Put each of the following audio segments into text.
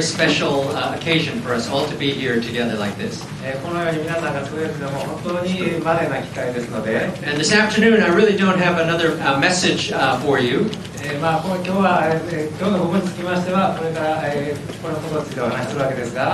special uh, occasion for us all to be here together like this. Uh, and this afternoon, I really don't have another uh, message uh, for you.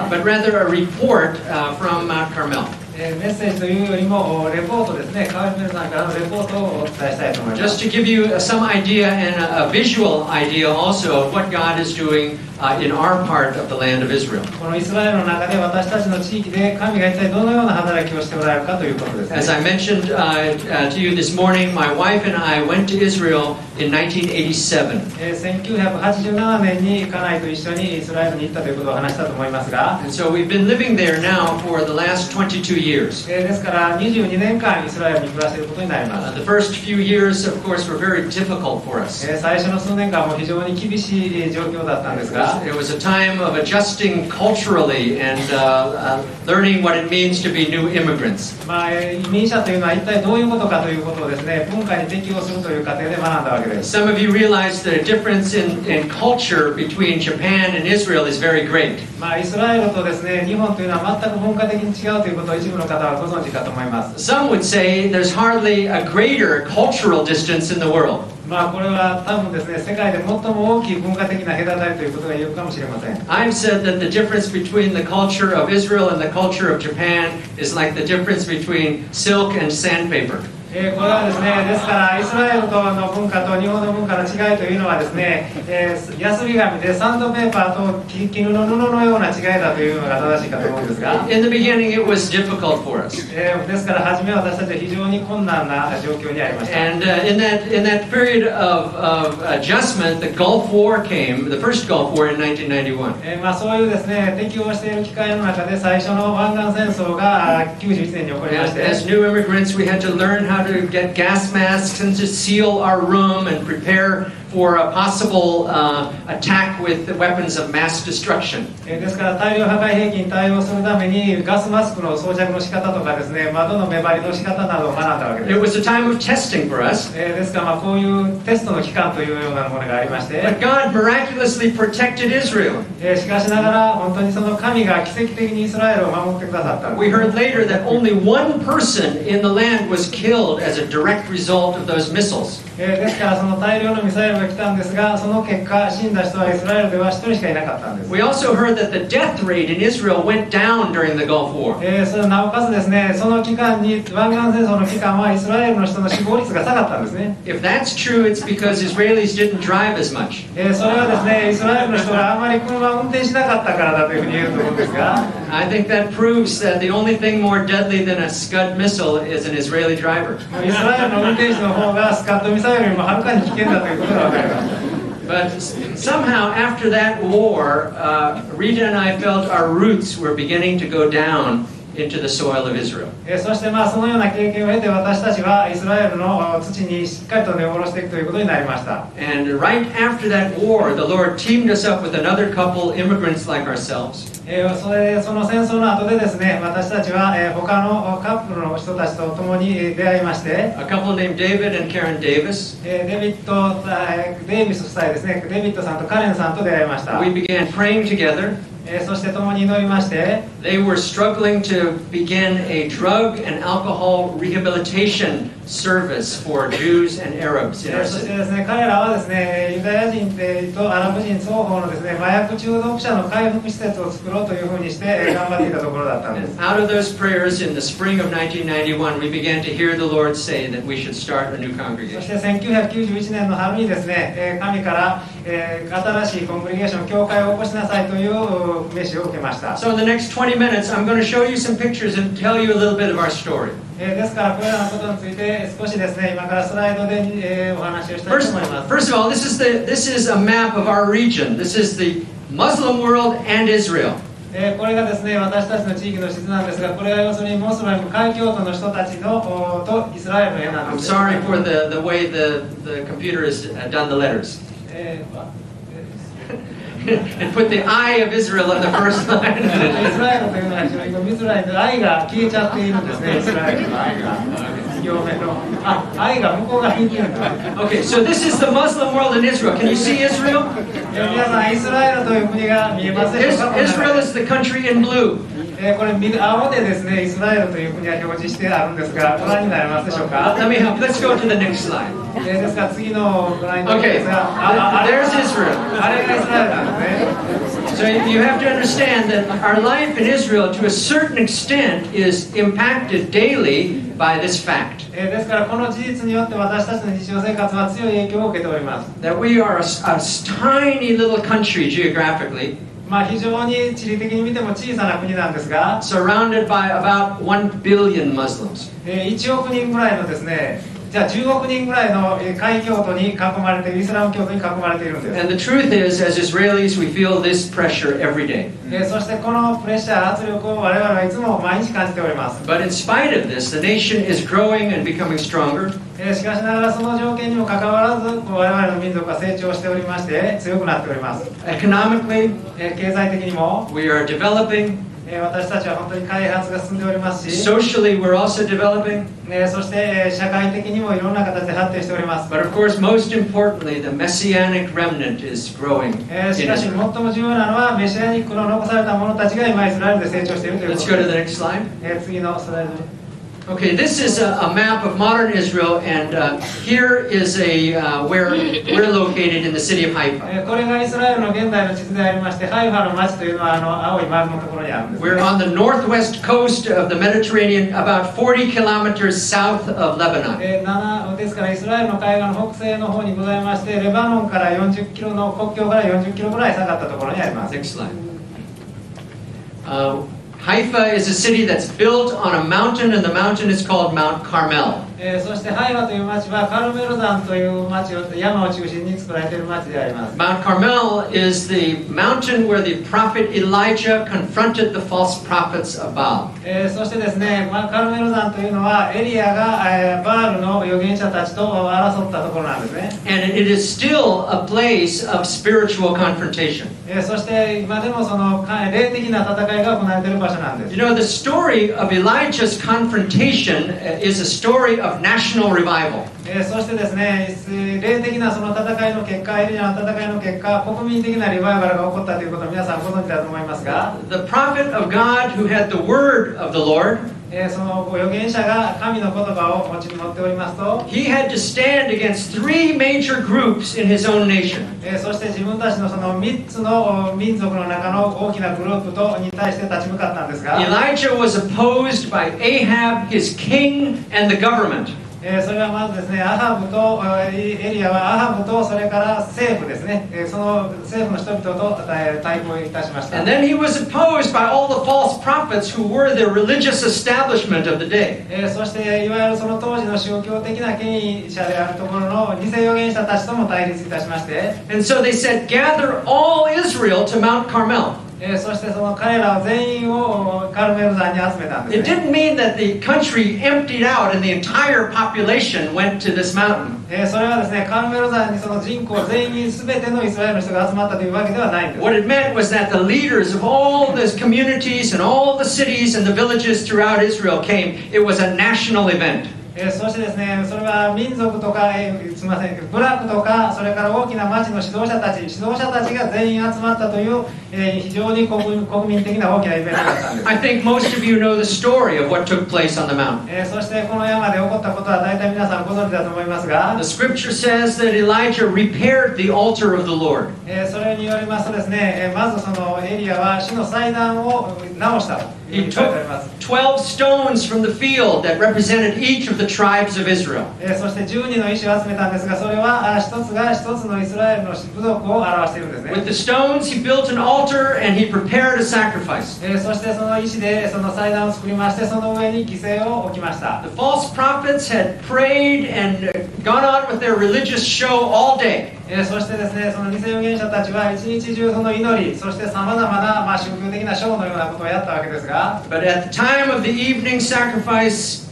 But rather a report uh, from Mount Carmel. えーメッセージというよりもおレポートですね川島さんからのレポートをお伝えしたいと思いま Just す to give you uh, some idea and a, a visual idea also of what God is doing uh, in our part of the land of Israel. このイスラエルの中で私たちの地域で神が一体どのような働きをしておられるかということです、 As ね I mentioned uh, uh, to you this morning, my wife and I went to Israel in 1987. えー1987年に家内と一緒にイスラエルに行ったということを話したと思いますが、And so we've been living there now for the last 22 years. えーですから22年間イスラエルに暮らしていることになりま Uh, す the first few years, of course, were very difficult for us. えー最初の数年間も非常に厳しい状況だったんですが it was a time of adjusting culturally and uh, uh, learning what it means to be new immigrants. まあ、えー移民者というのは一体どういうことかということをですね文化に適応するという過程で学んだわけです Some of you realize that a difference in, in culture between Japan and Israel is very great. まあ、イスラエルとですね日本というのは全く文化的に違うということを一部の方はご存知かと思います Some would say there's hardly a greater cultural distance in the world. まあこれは多分ですね世界で最も大きい文化的な隔たりということが言えるかもしれません I've said that the difference between the culture of Israel and the culture of Japan is like the difference between silk and sandpaper. えーこれはですねですからイスラエルとの文化と日本の文化の違いというのはですね、えーヤスリ紙でサンドペーパーとき絹の布のような違いだというのが正しいかと思うんですが、In the beginning, it was difficult for us. えーですから初めは私たちは非常に困難な状況にありました And uh, in that in that period of, of adjustment, the Gulf War came, the first Gulf War in 1991. えーまあ、そういうですね適応している機会の中で最初の湾岸戦争があー91年に起こりまし As, as て new immigrants, we had to learn how to get gas masks and to seal our room and prepare for a possible uh, attack with weapons of mass destruction. ですから大量破壊兵器に対応するためにガスマスクの装着の仕方とかですね窓の目張りの仕方などを学んだわけです。It was a time of testing for us. God miraculously protected Israel. We heard later that only one person in the land was killed as a direct result of those missiles. が来たんですがその結果死んだ人はイスラエルでは1人しかいなかったんです We also heard that the death rate in Israel went down during the Gulf War. えーそれなおかつですねその期間に湾岸戦争の期間はイスラエルの人の死亡率が下がったんですね、 If that's true, it's because Israelis didn't drive as much. えーそれはですねイスラエルの人があまり車を運転しなかったからだというふうに言えると思うんですが I think that proves that the only thing more deadly than a Scud missile is an Israeli driver. イスラエルの運転手の方がスカットミサイルよりもはるかに危険だということが分かりました But somehow, after that war, uh, Rita and I felt our roots were beginning to go down into the soil of Israel. えーそしてまあそのような経験を経て私たちはイスラエルの土にしっかりと根を下ろしていくということになりました And right after that war, the Lord teamed us up with another couple, immigrants like ourselves. えーそれその戦争の後でですね私たちは、えー他のカップルの人たちと共にえー出会いまして、A couple named David and Karen Davis. えーデビッドえーデイビス夫妻ですねデビッドさんとカレンさんと出会いました、We began praying together. えーそして共に祈りまして They were struggling to begin a drug and alcohol rehabilitation service for Jews and Arabs in えー our そして city. ですね彼らはですねユダヤ人とアラブ人双方のですね麻薬中毒者の回復施設を作ろうというふうにしてえー頑張っていたところだったんです out of those prayers in the spring of 1991, we began to hear the Lord say that we should start a new そ congregation. して1991年の春にですね、えー神から、えー新しいコングリゲーション教会を起こしなさいという 名刺を受けました、 So, in the next 20 minutes, I'm going to show you some pictures and tell you a little bit of our story. えーですからこれらのことについて少しですね今からスライドで、えーお話をしたいと First, 思います first of all, this is, the, this is a map of our region. This is the Muslim world and Israel. えーこれがですね私たちの地域の地図なんですがこれは要するにモスラム海峡都の人たちのおとイスラエルの絵なん I'm です sorry for the, the way the, the computer has uh, done the letters. えーわ and put the eye of Israel on the first イ line. スラエルというのは非常に見づらいので愛が消えちゃっているんですねイスラエルの愛が1行目のあ愛が向こう側に行ってるんだ Okay, so this is the Muslim world in Israel. Can you see Israel? えー皆さんイスラエルという国が見えますでしょう Is- かこの中 Israel で is the country in blue. えーこれみ青でですねイスラエルという国は表示してあるんですがご覧になれますでしょうか Let me help. Let's go to the next slide. えーですから次のご覧になるん Okay, ですがあああれ there's Israel. あれがイスラエルなんですね So you have to understand that our life in Israel, to a certain extent, is impacted daily by this fact えーですからこの事実によって私たちの日常生活は強い影響を受けております that we are a, a tiny little country geographically, まあ非常に地理的に見ても小さな国なんですが、surrounded by about 1 billion Muslims. えー1億人ぐらいのですねじゃあ10億人ぐらいのえー海教徒に囲まれているイスラム教徒に囲まれているんです、And the truth is, as Israelis, we feel this pressure every day. えーそしてこのプレッシャー圧力を我々はいつも毎日感じております、But in spite of this, the nation is growing and becoming stronger. えーしかしながらその条件にもかかわらず我々の民族は成長しておりまして強くなっております、Economically, えー経済的にも、we are developing. えー私たちは本当に開発が進んでおりますし、Socially, we're also developing. えーそしてえー社会的にもいろんな形で発展しております But of course, most importantly, the messianic remnant is growing. えーしかし最.も重要なのはメシアニックの残された者たちが今イスラエルで成長しているというこ Let's と go to で the す、next slide. えー次のスライドに Okay, this is a, a, map of modern Israel, and uh, here is a uh, where we're located in the city of Haifa. We're on the northwest coast of the Mediterranean, about 40 kilometers south of Lebanon. Next slide. Uh, Haifa is a city that's built on a mountain, and the mountain is called Mount Carmel. えーそしてハイファという町はカルメル山という町を山を中心に作られている町であります Mount Carmel is the mountain where the prophet Elijah confronted the false prophets of Baal. えーそしてですね、まあ、カルメル山というのはエリアが、えーバールの預言者たちと争ったところなんですね、 And it is still a place of spiritual confrontation. えーそして今でもそのか霊的な戦いが行われている場所なんです You know, the story of Elijah's confrontation uh, is a story of national revival. えーそしてですね霊的なその戦いの結果エリアの戦いの結果国民的なリバイバルが起こったということを皆さんご存知だと思いますが、The prophet of God who had the word of the Lord, えーその預言者が神の言葉を持ちに持っておりますと、he had to stand against three major groups in his own nation. えーそして自分たちのその3つのお民族の中の大きなグループとに対して立ち向かったんですが、Elijah was opposed by Ahab, his king, and the government. えーそれはまずですね、アハブとえーエリアはアハブとそれから政府ですね、えーその政府の人々とえー対抗いたしました。And then he was opposed by all the false prophets who were the religious establishment of the day. えーそしていわゆるその当時の宗教的な権威者であるところの偽預言者たちとも対立いたしまして、And so they said, Gather all Israel to Mount Carmel. えーそしてその彼らを全員をカルメル山に集めたん It ですね。 didn't mean that the country emptied out and the entire population went to this mountain. えーそれはですね、カルメル山にその人口全員全てのイスラエルの人が集まったというわけではないんです。 What it meant was that the leaders of all those communities and all the cities and the villages throughout Israel came. It was a national event. えーそしてですね、それは民族とか、えーすみません、部落とか、それから大きな町の指導者たち、指導者たちが全員集まったという、えー非常に国民国民的な大きなイベントだったんです。I think most of you know the story of what took place on the mountain. えーそしてこの山で起こったことは大体皆さんご存知だと思いますが The、scripture says that Elijah repaired the altar of the Lord. えーそれによりますとですね、えーまずそのエリアは死の祭壇を直した He に書い took てあります。 12 stones from the field that represented each of the tribes of Israel. えーそして12の石を集めたんですが、それはあ一つが一つのイスラエルの部族を表しているんですね。 With the stones, he built an altar and he prepared a sacrifice. えーそしてその石でその祭壇を作りましてその上に犠牲を置きました The false prophets had prayed and uh, gone on with their religious show all day. えーそしてですねその偽預言者たちは一日中その祈りそしてさまざまな、まあ、宗教的なショーのようなことをやったわけですが But at the time of the evening sacrifice,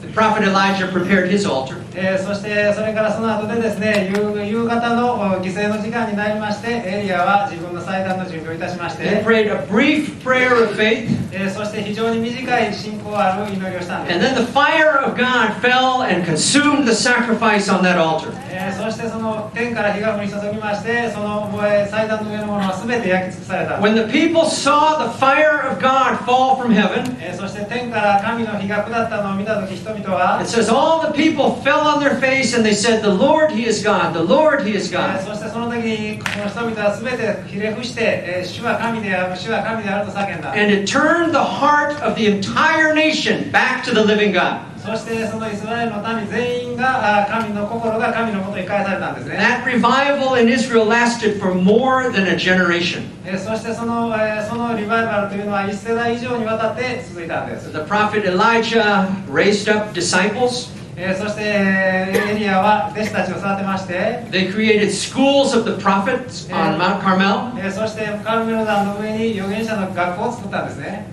the prophet Elijah prepared his altar. えーそしてそれからその後でですね夕夕方のお犠牲の時間になりましてエリアは自分の祭壇の準備をいたしまして、prayed a brief prayer of faith, えーそして非常に短い信仰ある祈りをしたんです and then the fire of God fell and consumed the sacrifice on that altar. えーそしてその天から火が降り注ぎましてその祭壇の上のものは全て焼き尽くされた、When the people saw the fire of God fall from heaven, えーそして天から神の火が下ったのを見た時人々は it says all the people fell fell on their face and they said, The Lord, He is God. The Lord, He is God. And it turned the heart of the entire nation back to the living God. That revival in Israel lasted for more than a generation. The prophet Elijah raised up disciples. They created schools of the prophets on Mount Carmel.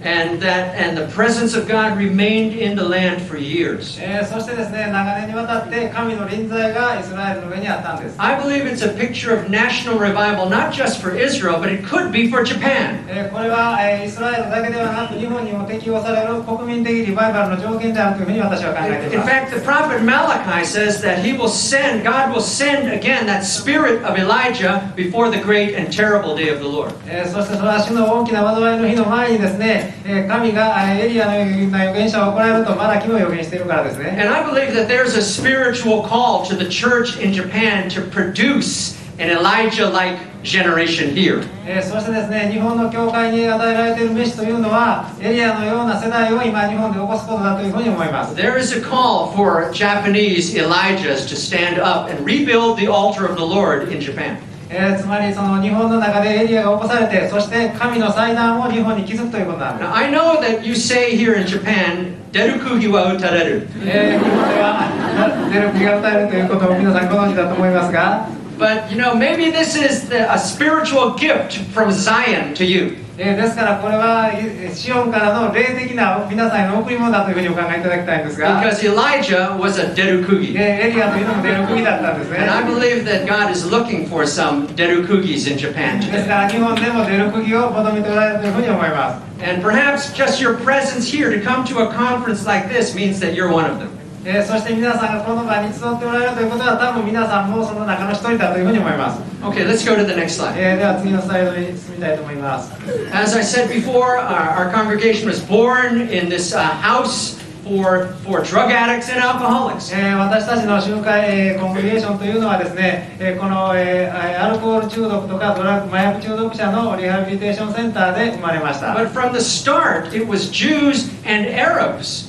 and, that, and the presence of God remained in the land for years. I believe it's a picture of national revival not just for Israel but it could be for Japan. これはイスラエルだけではなく日本にも適用される国民的リバイバルの条件であるというふうに私は考えています。Fact, the prophet Malachi says that he will send, God will send again that spirit of Elijah before the great and terrible day of the Lord. Eh, and I believe that there's a spiritual call to the church in Japan to produce an Elijah-like generation here. えーそしてですね日本の教会に与えられている飯というのはエリアのような世代を今日本で起こすことだというふうに思います There is a call for Japanese Elijahs to stand up and rebuild the altar of the Lord in Japan. えーつまりその日本の中でエリアが起こされてそして神の祭壇を日本に築くということなんです Now, I know that you say here in Japan, Derukugi wa utareru. えー日本ではゼロ気が歌えるということを皆さんご存知だと思いますが、But you know, maybe this is the, a spiritual gift from Zion to you. えーですからこれはえシオンからの霊的な皆さんへの贈り物だというふうにお考えいただきたいんですが、 Because Elijah was a で Derukugi. エリアというのも出る釘だったんですね And I believe that God is looking for some Derukugis in Japan です today. から日本でも出る釘を求めておられるというふうに思います And perhaps just your presence here to come to a conference like this means that you're one of them. えーそして皆さんがこの場に集っておられるということは多分皆さんもその中の一人だというふうに思います、 Okay, let's go to the next slide. えーでは次のスライドに進みたいと思います As I said before, our, our congregation was born in this uh, house for, for drug addicts and alcoholics. えー私たちの集会、えーコングリゲーションというのはですね、えーこの、えーアルコール中毒とかドラッグ麻薬中毒者のリハビリテーションセンターで生まれました、 But from the start, it was Jews and Arabs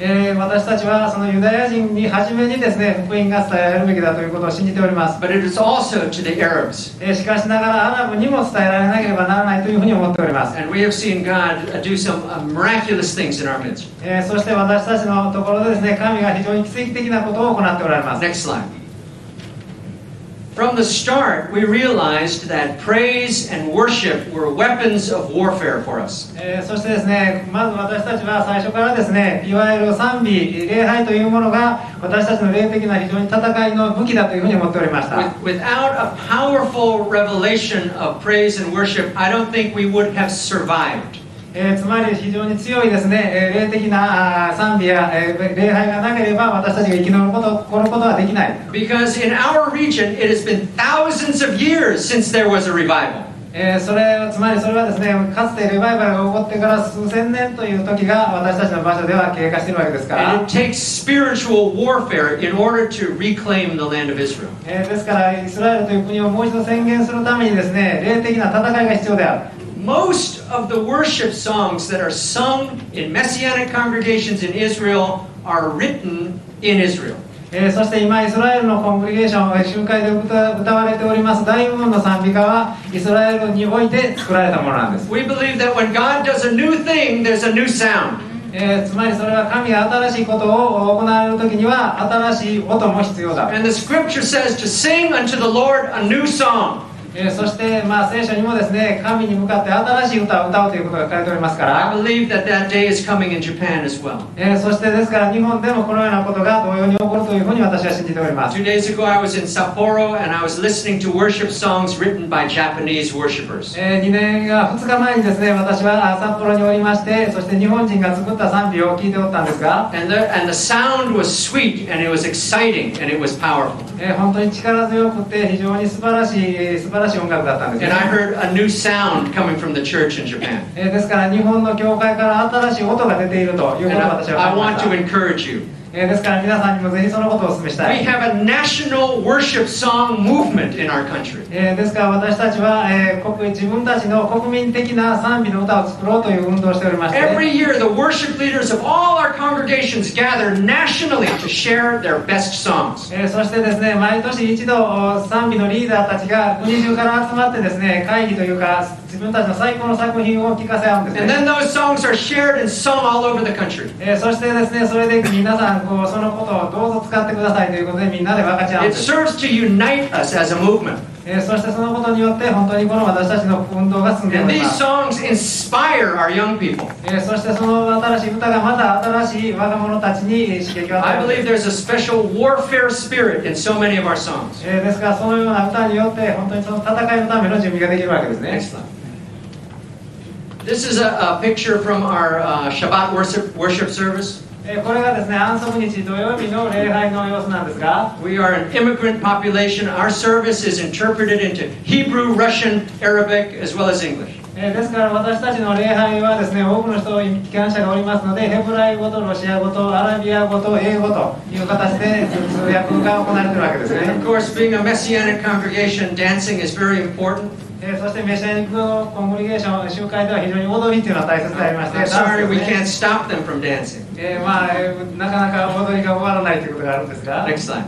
えー私たちはそのユダヤ人に初めにですね福音が伝えられるべきだということを信じております、But it is also to the Arabs. えーしかしながらアラブにも伝えられなければならないというふうに思っております、And we have seen God uh, do some uh, miraculous things in our midst. えーそして私たちのところでですね神が非常に奇跡的なことを行っておられます Next slide. From the start, we realized that praise and worship were weapons of warfare for us. えーそしてですねまず私たちは最初からですねいわゆる賛美礼拝というものが私たちの霊的な非常に戦いの武器だというふうに思っておりました With, without a powerful revelation of praise and worship, I don't think we would have survived. えーつまり非常に強いですね、えー霊的な賛美や、えー礼拝がなければ私たちが生き残ること残ることはできない、Because in our region, it has been thousands of years since there was a revival. えーそれつまりそれはですねかつてレバイバルが起こってから数千年という時が私たちの場所では経過しているわけですから.えーですからイスラエルという国をもう一度宣言するためにですね霊的な戦いが必要である Most of the worship songs that are sung in messianic congregations in Israel are written in Israel. えーそして今イスラエルのコングリゲーションえー集会で歌歌われております大部分の賛美歌はイスラエルにおいて作られたものなんです We believe that when God does a new thing, there's a new sound. えーつまりそれは神が新しいことを行われる時には新しい音も必要だ、 And the scripture says to sing unto the Lord a new song. えーそして、まあ、聖書にもですね神に向かって新しい歌を歌うということが書かれておりますか I ら、believe that that day is coming in Japan as well. えーそしてですから日本でもこのようなことが同様に起こるというふうに私は信じております Two days ago, I was in Sapporo and I was listening to worship songs written by Japanese worshipers. え2年が2日前にですね私はあ札幌におりましてそして日本人が作った賛美を聞いておったんですが、And the, and the sound was sweet and it was exciting and it was powerful. えー本当に力強くて非常に素晴らしいえー素晴らしい音楽だったんですよ。えですから日本の教会から新しい音が出ているというふうに私は。えーですから皆さんにもぜひそのことをお勧めした We い、have a national worship song movement in our country. えーですから私たちは、えー国自分たちの国民的な賛美の歌を作ろうという運動をしておりまして Every year, the worship leaders of all our congregations gather nationally to share their best songs. えーそしてですね毎年一度お賛美のリーダーたちが国中から集まってですね会議というか自分たちの最高の作品を聞かせ合うんです And ね then those songs are shared and sung all over the country. えーそしてですねそれで皆さんこうそのことをどうぞ使ってくださいということでみんなで分かち合う It す、serves to unite us as a movement. えーそしてそのことによって本当にこの私たちの運動が進んでお And りま these す、songs inspire our young people. えーそしてその新しい歌がまた新しい若者たちにえー刺激を I 与え believe る there's a special warfare spirit in so many of our songs. えーですからそのような歌によって本当にその戦いのための準備ができるわけですね slide. This is a, a picture from our uh, Shabbat worship, worship service. えーこれがですね安息日土曜日の礼拝の様子なんですが We are an immigrant population. Our service is interpreted into Hebrew, Russian, Arabic, as well as English. えーですから私たちの礼拝はですね多くの人機関者がおりますのでヘブライ語とロシア語とアラビア語と英語という形で通訳が行われているわけですね of、course, being a messianic congregation, dancing is very important. えーそしてメシアニックのコングリゲーション集会では非常に踊りっていうのは大切でありまして I'm sorry ス we can't stop them from dancing. えーまあ、えーなかなか踊りが終わらないということがあるんですが Next slide.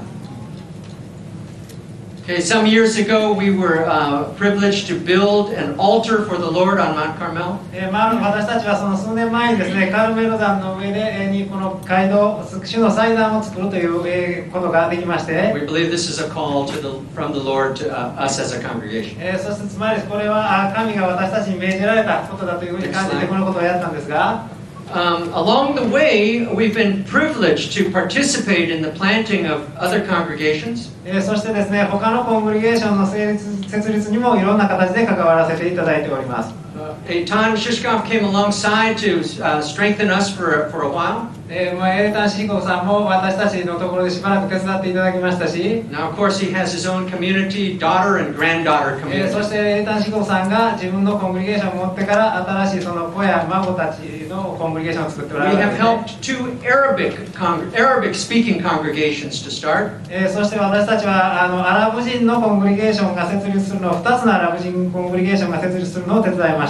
Okay, some years ago we were uh, privileged to build an altar for the Lord on Mount Carmel. えーまあ、私たちはその数年前にですねカルメル山の上で、えーにこの街道主の祭壇を作るという、えーことができまして、We believe this is a call to the, from the Lord to uh, us as a congregation. えーそしてつまりこれはあ神が私たちに命じられたことだというふうに感じてこのことをやったんですが、Um, along the way, we've been privileged to participate in the planting of other congregations. えーそしてですね他のコングリゲーションの成立設立にもいろんな形で関わらせていただいております、 Uh, Eitan Shishkov came alongside to uh, strengthen us for, for a while. えーまあ、エレタン・シーコフさんも私たちのところでしばらく手伝っていただきましたし、Now, of course, he has his own community, daughter and granddaughter えーそ community. してエレタン・シーコフさんが自分のコングリゲーションを持ってから新しいその子や孫たちのコングリゲーションを作ってお We られる have んですね helped two Arabic, con- Arabic speaking congregations to start. えーそして私たちはあのアラブ人のコングリゲーションが設立するのを2つのアラブ人コングリゲーションが設立するのを手伝いまし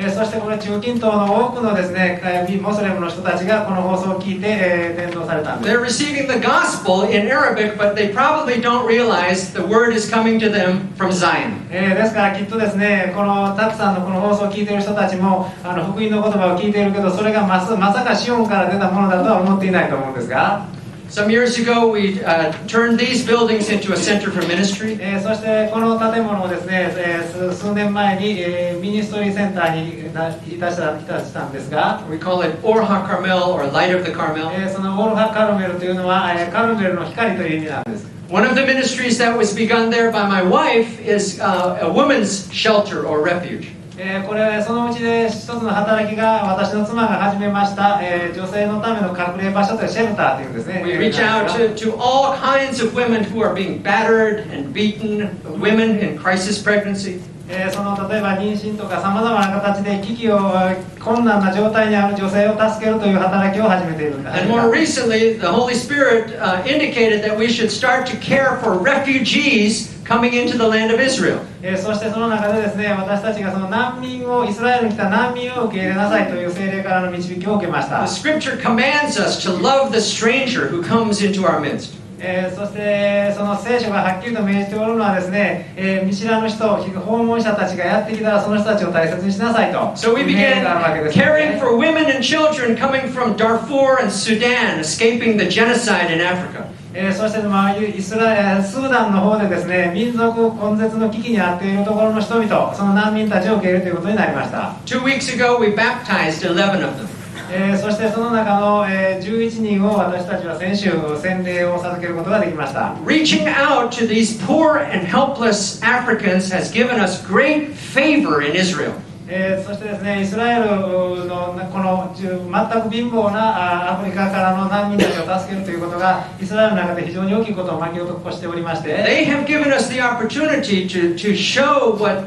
えーそしてこれ中近東の多くのですねえーモスレムの人たちがこの放送を聞いて、えー伝道されたんです They're receiving the gospel in Arabic, but they probably don't realize the word is coming to them from Zion. えーですからきっとですねこのたくさんのこの放送を聞いている人たちもあの福音の言葉を聞いているけどそれがまさまさかシオンから出たものだとは思っていないと思うんですが、Some years ago, we uh, turned these buildings into a center for ministry. えーそしてこの建物をですね、えー数数年前に、えーミニストリーセンターにないたしたいたしたんですが、 We call it Orha Carmel or Light of the Carmel. えーそのオールハカルメルというのは、えーカルメルの光という意味なんです。 One of the ministries that was begun there by my wife is uh, a women's shelter or refuge. えーこれそのうちで一つの働きが私の妻が始めました、えー女性のための隠れ場所というシェルターというんですね。We reach out to, to all kinds of women who are being battered and beaten, women in crisis pregnancy. ええーその例えば妊娠とかさまざまな形で危機を困難な状態にある女性を助けるという働きを始めているんです And more recently, the Holy Spirit uh, indicated that we should start to care for refugees coming into the land of Israel. えーそしてその中でですね私たちがその難民をイスラエルに来た難民を受け入れなさいという聖霊からの導きを受けました The scripture commands us to love the stranger who comes into our midst. えーそしてその聖書がはっきりと命じておるのはですね、えー見知らぬ人訪問者たちがやってきたらその人たちを大切にしなさいと So we began caring ね for women and children coming from Darfur and Sudan, escaping the genocide in Africa. えーそして、まあ、イスラエルスーダンの方でですね民族根絶の危機にあっているところの人々その難民たちを受け入れるということになりました、Two weeks ago, we baptized 11 of them. えーそしてその中の、えー11人を私たちは先週洗礼を授けることができました Reaching out to these poor and helpless Africans has given us great favor in Israel. えーそしてですねイスラエルのこのじゅ全く貧乏なあアフリカからの難民たちを助けるということがイスラエルの中で非常に大きいことを巻き起こしておりまして They have given us the opportunity to, to show what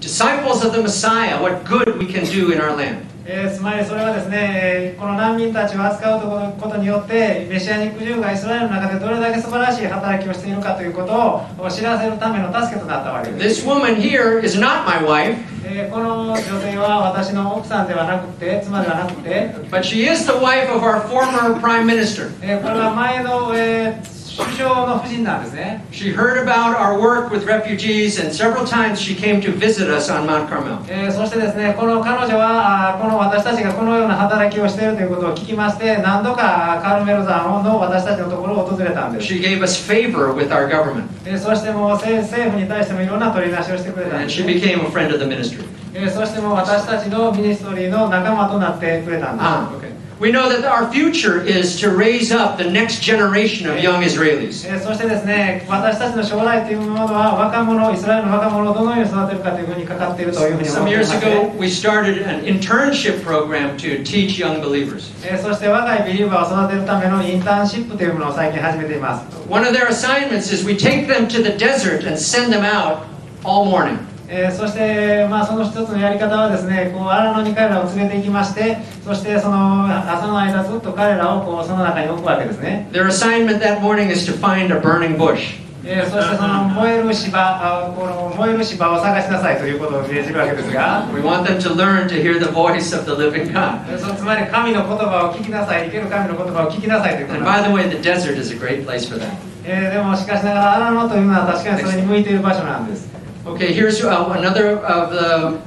disciples of the Messiah, what good we can do in our land. えーつまりそれはですね、えーこの難民たちを扱うことによってメシアニック人がイスラエルの中でどれだけ素晴らしい働きをしているかということを知らせるための助けとなったわけです This woman here is not my wife, えーこの女性は私の奥さんではなくて妻ではなくて、but she is the wife of our former prime minister. えーこれは前の、えー首相の夫人なんですね She heard about our work with refugees, and several times she came to visit us on Mount Carmel. えーそしてですねこの彼女はあーこの私たちがこのような働きをしているということを聞きまして何度かカルメル山の私たちのところを訪れたんです、She gave us favor with our government, えーそしてもう政政府に対してもいろんな取りなしをしてくれたん and です she ね、became a friend of the ministry. えーそしてもう私たちのミニストリーの仲間となってくれたんです、Ah, okay. We know that our future is to raise up the next generation of young Israelis. えーそしてですね私たちの将来というものは若者イスラエルの若者をどのように育てるかというふうにかかっているというふうに思 Some っていま years す、 ago, we started an internship program to teach young believers. えーそして若いビリーバーを育てるためのインターンシップというものを最近始めています One of their assignments is we take them to the desert and send them out all morning. えーそして、まあ、その一つのやり方はですねこう荒野に彼らを連れて行きましてそしてその朝の間ずっと彼らをこうその中に置くわけですね、Their assignment that morning is to find a burning bush. えーそしてその燃える芝あこの燃える芝を探しなさいということを命じるわけですが We want them to learn to hear the voice of the living God. えーそつまり神の言葉を聞きなさい生ける神の言葉を聞きなさいということ And by the way, the desert is a great place for that. えーでもしかしながら荒野というのは確かにそれに向いている場所なんです Okay, here's uh, another of the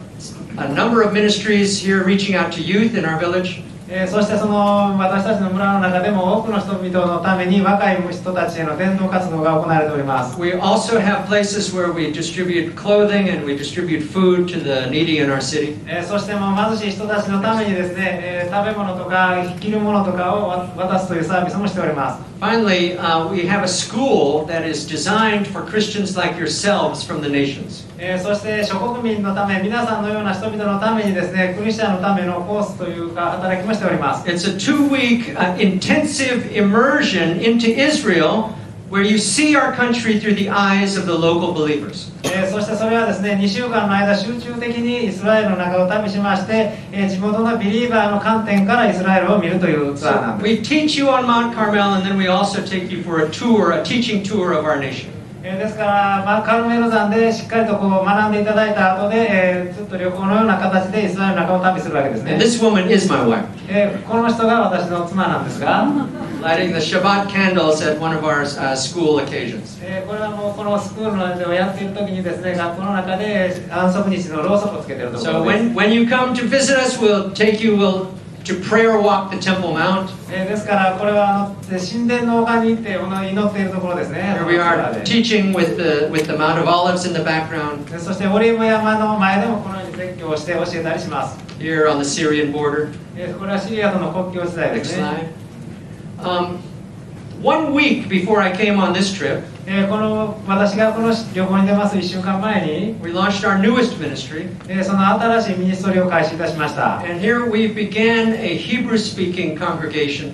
a number of ministries here reaching out to youth in our village. えーそしてその私たちの村の中でも多くの人々のために若い人たちへの伝道活動が行われております We also have places where we distribute clothing and we distribute food to the needy in our city. えーそしてもう貧しい人たちのためにですね、えー食べ物とか着るものとかをわ渡すというサービスもしております Finally, uh, we have a school that is designed for Christians like yourselves from the nations. えーそして諸国民のため皆さんのような人々のためにですねクリスチャンのためのコースというか働きもしております It's a two week uh, intensive immersion into Israel where you see our country through the eyes of the local believers. えーそしてそれはですね2週間の間集中的にイスラエルの中を旅しまして、えー地元のビリーバーの観点からイスラエルを見るというツアーな So んです we teach you on Mount Carmel and then we also take you for a tour, a teaching tour of our nation. えーですから、まあ、カルメル山でしっかりとこう学んでいただいた後で、えーずっと旅行のような形でイスラエルの中を旅するわけですね。This woman is my wife, えーこの人が私の妻なんですが、lighting the Shabbat candles at one of our uh, school occasions. えーこれはもうこのスクールのやっている時にですね学校の中で安息日のろうそくをつけているとこ So ろです、when, when you come to visit us, we'll take you we'll, to prayer walk the Temple Mount. Here we are teaching with the, with the Mount of Olives in the background. Here on the Syrian border. これはシリアとの国境地帯ですね。Next slide. Um, one week before I came on this trip, we launched our newest ministry. その新しいミニストリーを開始いたしました。And here we began a Hebrew speaking congregation.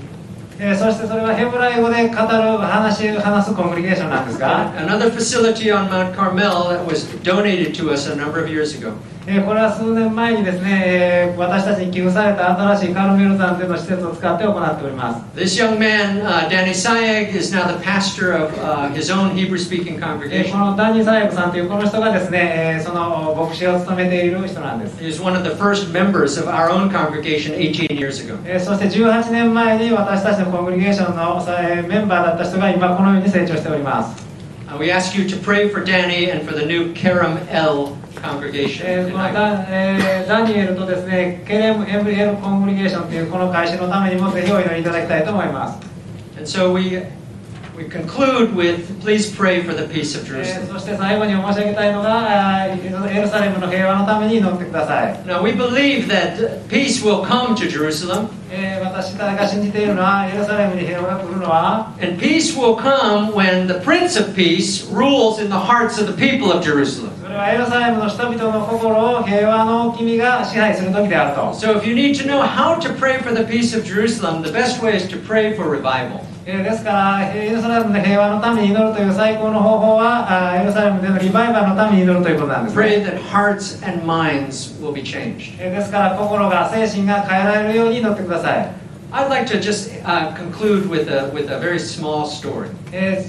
そしてそれはヘブライ語で語る話話すコングリゲーションなんですが Another facility on Mount Carmel that was donated to us a number of years ago. えーこれは数年前にですね、えー私たちに寄付された新しいカルメル山での施設を使って行っております This young man, uh, Danny Sayeg, is now the pastor of uh, his own Hebrew-speaking えーこ congregation. のダニー・サイヤクさんというこの人がですね、えーその牧師を務めている人なんです He was one of the first members of our own congregation 18 years ago. えーそして18年前に私たちのコングリゲーションのえーメンバーだった人が今このように成長しております Uh, we ask you to pray for Danny and for the new Kerem congregation. えーこの tonight. ダ,、えーダニエルとですねケレム・エブエル・コングリゲーションというこの会社のためにもぜひお祈りいただきたいと思います、And so We conclude with, please pray for the peace of eh, Jerusalem. Now we believe that peace will come to Jerusalem. Eh, and peace will come when the Prince of Peace rules in the hearts of the people of Jerusalem. So, if you need to know how to pray for the peace of Jerusalem, the best way is to pray for revival. えー、ですからエルサレムで平和のために祈るという最高の方法はあエルサレムでのリバイバルのために祈るということなんです、ね、Pray that hearts and minds will be changed、えー、ですから心が精神が変えられるように祈ってください I'd like to just uh, conclude with a, with a very small story. And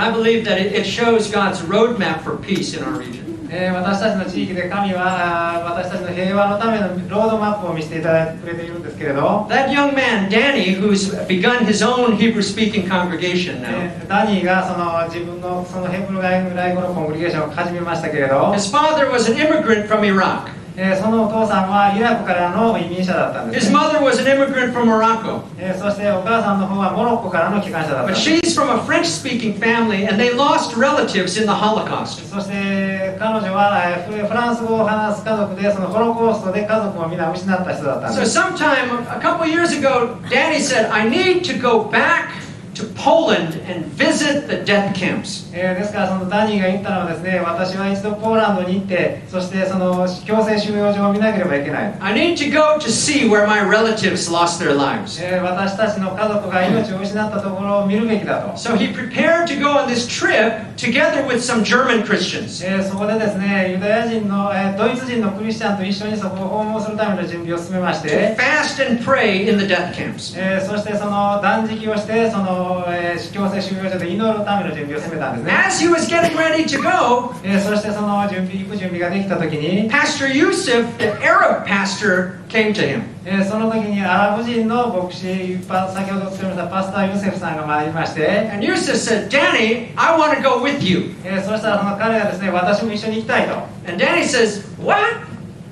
I believe that it, it shows God's roadmap for peace in our region. えー私たちの地域で神は私たちの平和のためのロードマップを見せていただいてくれているんですけれど、That young man, Danny, who's begun his own Hebrew speaking congregation now, えーダニーがその自分のそのヘブル外語のコングリゲーションを始めましたけれど、his father was an immigrant from Iraq. そのお父さんはイラクからの移民者だったんです、ね。His mother was an immigrant from Morocco. そしてお母さんの方はモロッコからの帰還者だった。But she's from a French-speaking family, and they lost relatives in the Holocaust. そして彼女はフランス語を話す家族で、そのホロコーストで家族をみんな失った人だったんです。So sometime a couple years ago, Daddy said, "I need to go back." To Poland and visit the death camps. えーですからそのダニーが言ったのはですね私は一度ポーランドに行ってそしてその強制収容所を見なければいけない、I need to go to see where my relatives lost their lives. えー私たちの家族が命を失ったところを見るべきだと、So he prepared to go on this trip together with some German Christians. えーそこでですねユダヤ人の、えードイツ人のクリスチャンと一緒にそこを訪問するための準備を進めまして fast and pray in the death camps. えーそしてその断食をしてその、えー強制収容所で祈るための準備を進めたんですね、As he was getting ready to go, えーそしてその準備行く準備ができた時に、Pastor Yusuf, the Arab pastor, came to him. えーその時にアラブ人の牧師パ先ほど作りましたパスター・ユセフさんが参りまして、And Yusuf said, Danny, I want to go with you. えーそしたらその彼がですね私も一緒に行きたいと、And Danny says, What?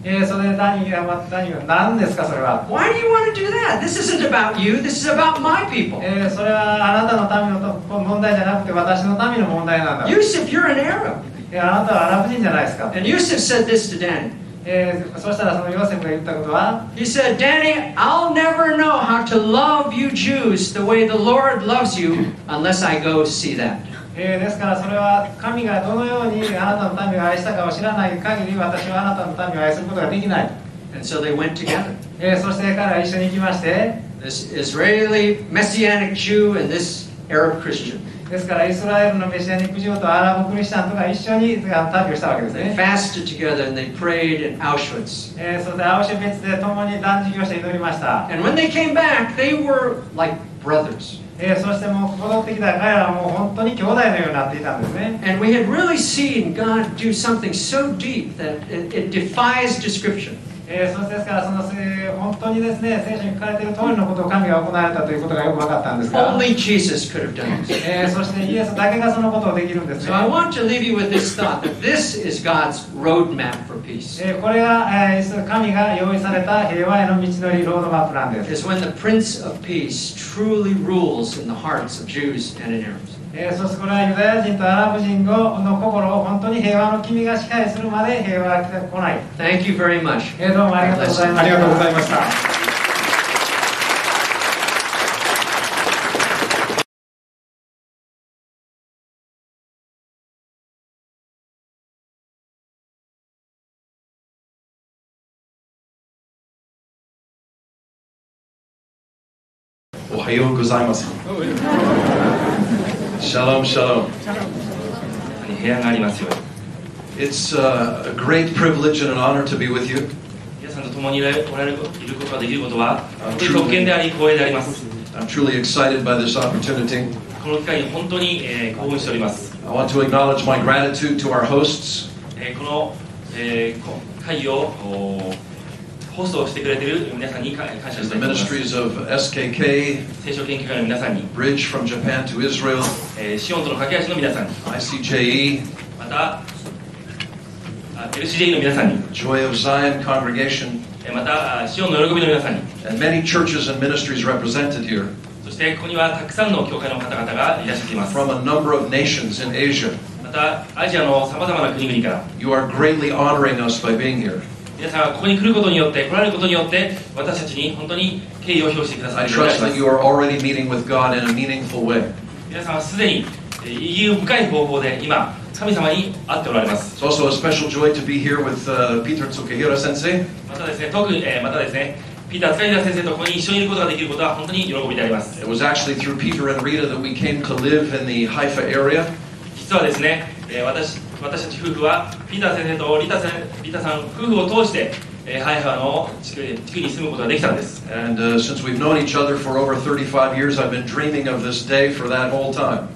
えーそれでダニーがダニーが何ですかそれは、 Why do you want to do that? This isn't about you, this is about my people. えーそれはあなたのためのと問題じゃなくて私のための問題なんだ、 Yusuf, you're an Arab. えーあなたはアラブ人じゃないですか、 And Yusuf said this to Danny. えーそしたらそのヨセフが言ったことは He said, Danny, I'll never know how to love you Jews the way the Lord loves you unless I go see that. えーですからそれは神がどのようにあなたの民を愛したかを知らない限り私はあなたの民を愛することができない、And so they went together. えーそして彼は一緒に行きまして This Israeli Messianic Jew and this Arab Christian. ですからイスラエルのメシアニック人とアラブクリスチャンとが一緒に旅をしたわけです They ね、fasted together and they prayed in Auschwitz. えーそしてアウシュビッツで共に断食をして祈りました、And when they came back, they were like brothers. えーそしてもう戻ってきた彼らはもう本当に兄弟のようになっていたんですね And we had really seen God do something so deep that it, it defies description. えー、そしてでかその、え、本当にですね先生に書かれている通りのことを神が行われたということがよく分かったんですが Only Jesus could have done、え、そしてイエスだけがそのことをできるんですこれが、えー、神が用意された平和への道のりロードマップなんです。えーそしてこれはユダヤ人とアラブ人のの心を本当に平和の君が支配するまで平和が来てこない、Thank you very much. えーどうもありがとうございましたありがとうございました。おはようございます。Shalom, shalom. 部屋がありますように It's uh, a great privilege and an honor to be with you. 皆さんと共にいられおられるいることができることは本当に特権であり光栄であります I'm truly excited by this opportunity. この機会に本当に、えー興奮しております、 I want to acknowledge my gratitude to our hosts, えーこの、えーこ会議を おホストをしてくれている皆さんにか感謝 and し the たいと思います ministries of SKK, 聖書研究会の皆さんに、 Bridge from Japan to Israel, えーシオンとの架け橋の皆さんに ICJE, またあ LCJ の皆さんに Joy of Zion congregation, えーまたあシオンの喜びの皆さんに and many churches and ministries represented here そしてここにはたくさんの教会の方々がいらっしゃっています from a number of nations in Asia. またアジアのさまざまな国々から You are greatly honoring us by being here. 皆さんここに来ることによって来られることによって私たちに本当に敬意を表してください。皆さんすでに意義深い方法で今神様に会っておられます。またですね、特にまたですね、ピーター・ツカヒラ先生とここに一緒にいることができることは本当に喜びであります。実はですね、えー私私たち夫婦はピーター先生とリタさんリタさん夫婦を通して、えーハイファの地区地区に住むことができたんです And uh, since we've known each other for over 35 years, I've been dreaming of this day for that whole time.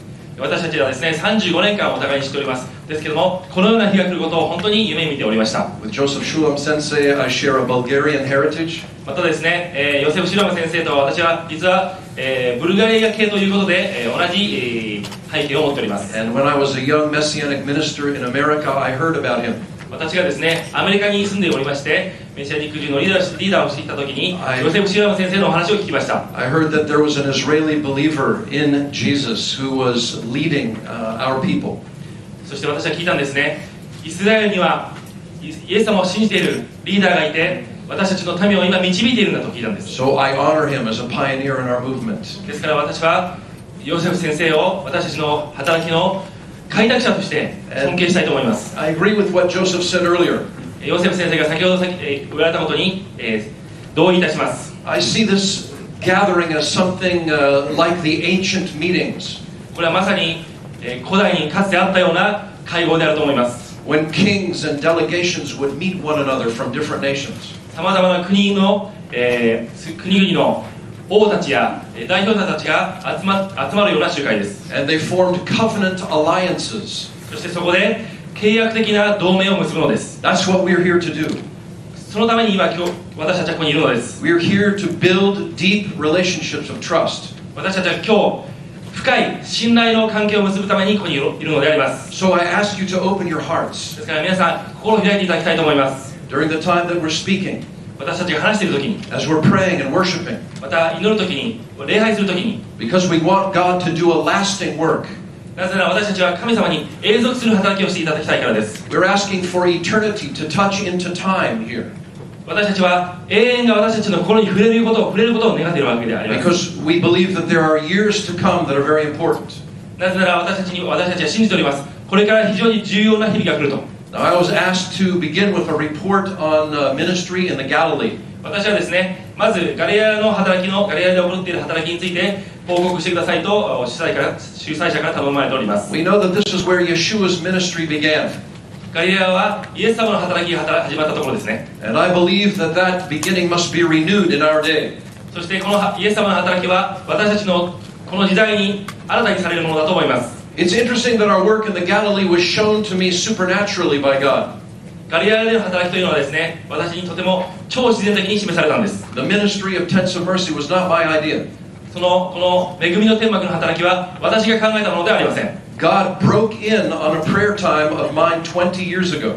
私たちはですね35年間お互いに知っておりますですけどもこのような日が来ることを本当に夢見ておりました With Joseph Shulam sensei, I share a Bulgarian heritage. またですね、えーヨセフ・シュラム先生と私は実は、えーブルガリア系ということで、えー同じ、えー背景を持っております And when I was a young Messianic minister in America, I heard about him. 私がですねアメリカに住んでおりましてメシアニック人のリーダーリーダーをしていた時に、はいヨセフ・シュラム先生のお話を聞きました I heard that there was an Israeli believer in Jesus who was leading uh, our people. そして私は聞いたんですねイスラエルにはイイエス様を信じているリーダーがいて私たちの民を今導いているんだと聞いたんです So I honor him as a pioneer in our movement. ですから私はヨセフ先生を私たちの働きの開拓者として尊敬したいと思います I agree with what Joseph said earlier. ヨセフ先生が先ほど先、えー言われたことに、えー同意いたします I see this gathering as something uh, like the ancient meetings これはまさに、えー古代にかつてあったような会合であると思います when kings and delegations would meet one another from different nations. さまざまな国の、えーす国々の王たちやえー代表者たちが集ま集まるような集会です And they formed covenant alliances. そしてそこで契約的な同盟を結ぶのです That's what we're here to do. そのために今今日私たちはここにいるのです We're here to build deep relationships of trust. 私たちは今日深い信頼の関係を結ぶためにここにいるいるのであります So I ask you to open your hearts ですから皆さん心を開いていただきたいと思います during the time that we're speaking, 私たちが話している時に as we're praying and worshiping, また祈る時に礼拝する時に because we want God to do a lasting work. なぜなら私たちは神様に永続する働きをしていただきたいからです。私たちは永遠が私たちの心に触れることを願っているわけであります。なぜなら私たちに私たちは信じております。これから非常に重要な日々が来ると。私はですね、まずガリアの働きのガリアで起こっている働きについて。報告してくださいとお主催から主催者から頼まれております We know that this is where Yeshua's ministry began. ガリアはイエス様の働きが働始まったところですね And I believe that that beginning must be renewed in our day. そしてこのイエス様の働きは私たちのこの時代に新たにされるものだと思います It's interesting that our work in the Galilee was shown to me supernaturally by God. ガリアでの働きというのはですね私にとても超自然的に示されたんです The ministry of Tents of Mercy was not my idea. そのこの恵みの天幕の働きは私が考えたものではありません God broke in on a prayer time of mine 20 years ago.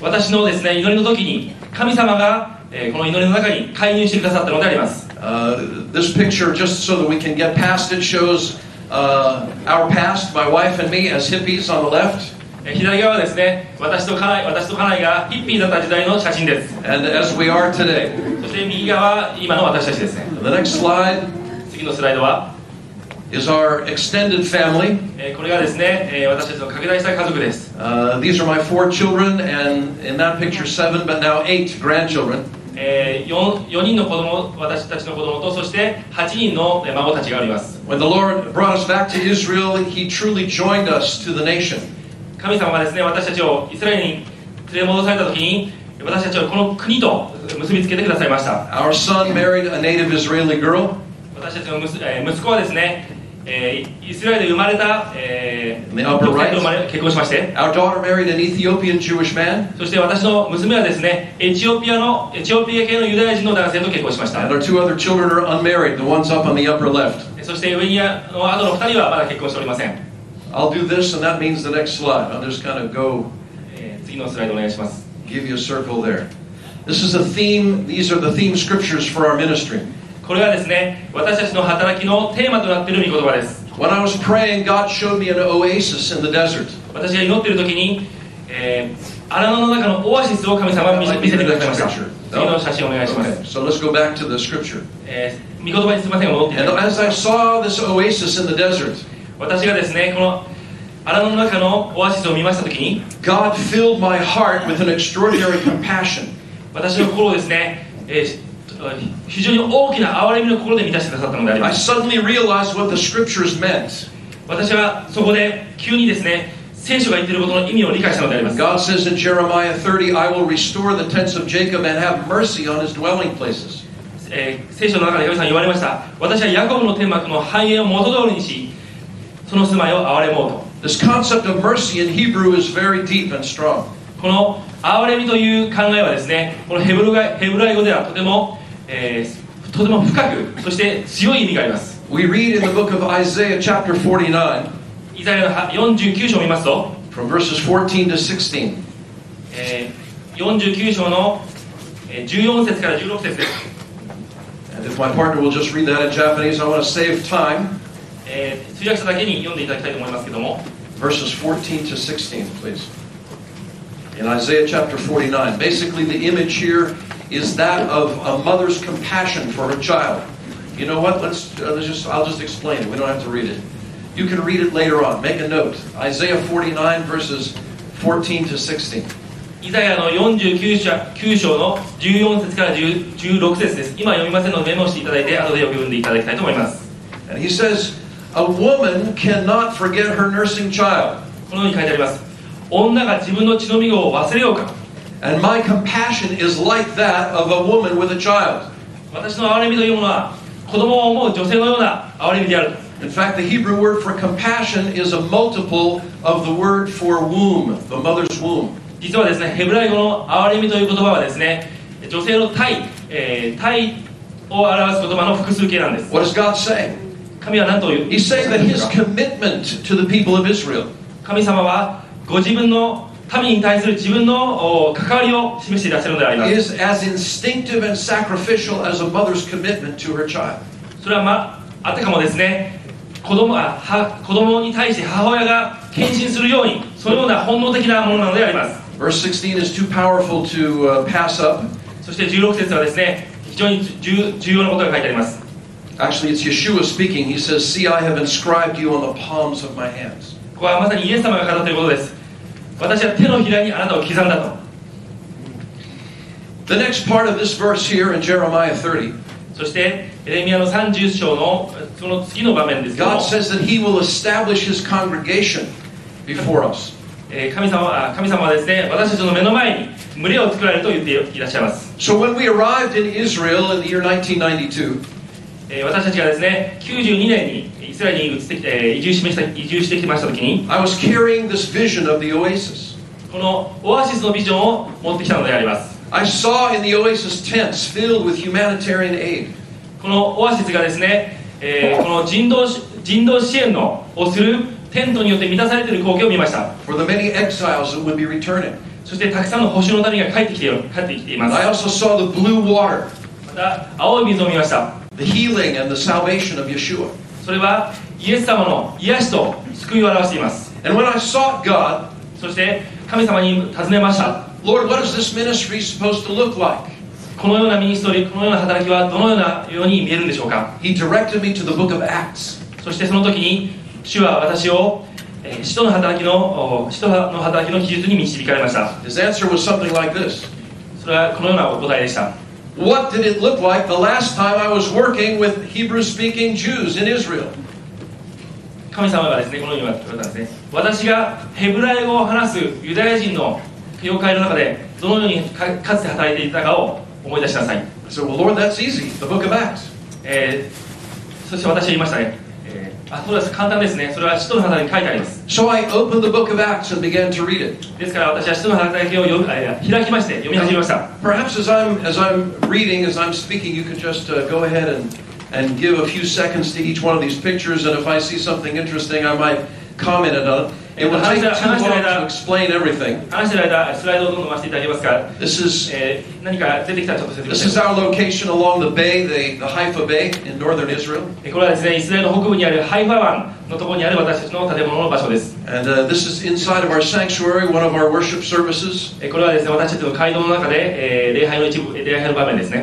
私のですね祈りの時に神様が、えーこの祈りの中に介入してくださったのであります Uh, this picture, just so that we can get past it, shows uh, our past, my wife and me, as hippies on the left. えー左側はですね私と家内私と家内がヒッピーだった時代の写真です and as we are today. そして右側は今の私たちですね The next slide 次のスライドは、is our extended family. えーこれがですね、えー私たちの拡大した家族です Uh, these are my four children, and in that picture, seven, but now eight grandchildren. えー、4, 4人の子供私たちの子供とそして8人のえー孫たちがおります When the Lord brought us back to Israel, He truly joined us to the nation. 神様がですね私たちをイスラエルに連れ戻された時に私たちをこの国と結びつけてくださいました Our son married a native Israeli girl. 私たちの息,、えー息子はですね、えーイスラエルで生まれた、えー、女性と生ま.れ結婚しまして Our daughter married an Ethiopian Jewish man. そして私の娘はですねエチオピアのエチオピア系のユダヤ人の男性と結婚しました And our two other children are unmarried, the ones up on the upper left. そして上にあの後の2人はまだ結婚しておりません、I'll do this, and that means the next slide. I'll just kind of go えー次のスライドお願いします give you a circle there. This is a theme, these are the theme scriptures for our ministry. これはですね私たちの働きのテーマとなっている御言葉です When I was praying, God showed me an oasis in the desert. 私が祈っている時に、えー、荒野の中のオアシスを神様が見せ見せてくださいました次の写真お願いします、 Okay, so let's go back to the scripture. えー、御言葉にすみませんが戻っていた And だきます as I saw this oasis in the desert, 私がですねこの荒野の中のオアシスを見ました時に God filled my heart with an extraordinary compassion. 私の心をですね、えー 非常に大きな憐れみの心で満たしてくださったのであり I ます suddenly realized what the scriptures meant. 私はそこで急にですね聖書が言っていることの意味を理解したのであります God says in Jeremiah 30, I will restore the tents of Jacob and have mercy on his dwelling places. えー聖書の中で神様言われました私はヤコブの天幕の繁栄を元通りにしその住まいを憐れもうと This concept of mercy in Hebrew is very deep and strong. この憐れみという考えはですねこのヘブルがヘブライ語ではとても、えーとても深くそして強い意味があります We read in the book of Isaiah, chapter 49, イザヤの49章を見ますと、from verses 14 to 16. えー49章のえー14節から16節です、And if my partner will just read that in Japanese, I want to save time. えー通訳者だけに読んでいただきたいと思いますけども Verses 14 to 16, please. In Isaiah chapter 49, basically the image here is that of a mother's compassion for her child. You know what? Let's, uh, let's just I'll just explain it. We don't have to read it. You can read it later on. Make a note. Isaiah 49 verses 14 to 16. イザヤの49章 ,9 章の14節から10 16節です今読みませんのでメモしていただいて後でよく読んでいただきたいと思います And he says, a woman cannot forget her nursing child. このように書いてあります 女が自分の血のみ子を忘れようか And my compassion is like that of a woman with a child. 私の憐れみというものは子供を思う女性のような憐れみである In fact, the Hebrew word for compassion is a multiple of the word for womb, the mother's womb. 実はですねヘブライ語の憐れみという言葉はですね女性の体、えー体を表す言葉の複数形なんです What is God saying? 神は何という He's saying that his commitment to the people of Israel 神様は ご自分の民に対する自分の関わりを示していらっしゃるのであります。それはまああたかもですね子供,は子供に対して母親が献身するようにそのような本能的なものなのであります。そして16節はですね非常に重要なことが書いてあります。Actually, it's Yeshua speaking. He says, See, I have inscribed you on the palms of my hands. ここはまさにイエス様が語っていることです私は手のひらにあなたを刻んだと The next part of this verse here in Jeremiah 30, そしてエレミアの30章のその次の場面ですけども God says that He will establish His congregation before us. えー神様はあ神様はですね私たちの目の前に群れを作られると言っていらっしゃいます、So when we arrived in Israel in the year 1992, えー私たちがですね92年にイスラエルに移ってきて、えー移住しました移住してきました時に I was carrying this vision of the oasis. このオアシスのビジョンを持ってきたのであります I saw in the oasis tents filled with humanitarian aid. このオアシスがですね、えーこの人道人道支援のをするテントによって満たされている光景を見ました for the many exiles that would be returning. そしてたくさんの補修の民が帰ってきて帰ってきていま And I す also saw the blue water, また青い水を見ました the healing and the salvation of Yeshua. それはイエス様の癒しと救いを表しています And when I sought God, そして神様に尋ねました Lord, what is this ministry supposed to look like? このようなミニストリーこのような働きはどのようなように見えるんでしょうか He directed me to the book of Acts. そしてその時に主は私を、えー使徒の働きのお使徒の働きの記述に導かれました His answer was something like this それはこのようなお答えでした What did it look like the last time I was working with Hebrew speaking Jews in Israel? 神様がですねこのように言われたんですね私がヘブライ語を話すユダヤ人の教会の中でどのようにかかつて働いていたかを思い出しなさい、 I said, Well, Lord, that's easy. The book of Acts. えーそして私は言いましたね、えー あそうです簡単ですねそれは使徒の働きに書いてあります So I opened the book of Acts and began to read it. ですから私は使徒の働きを読みあいや開きまして読み始めました Perhaps as I'm as I'm reading, as I'm speaking, you could just uh, go ahead and and give a few seconds to each one of these pictures, and if I see something interesting, I might commented on it. Would take too long to explain everything. This is, uh, our this is location along the bay, the, the Haifa Bay in northern Israel. uh, this is inside of our sanctuary, one of our worship services. Eh,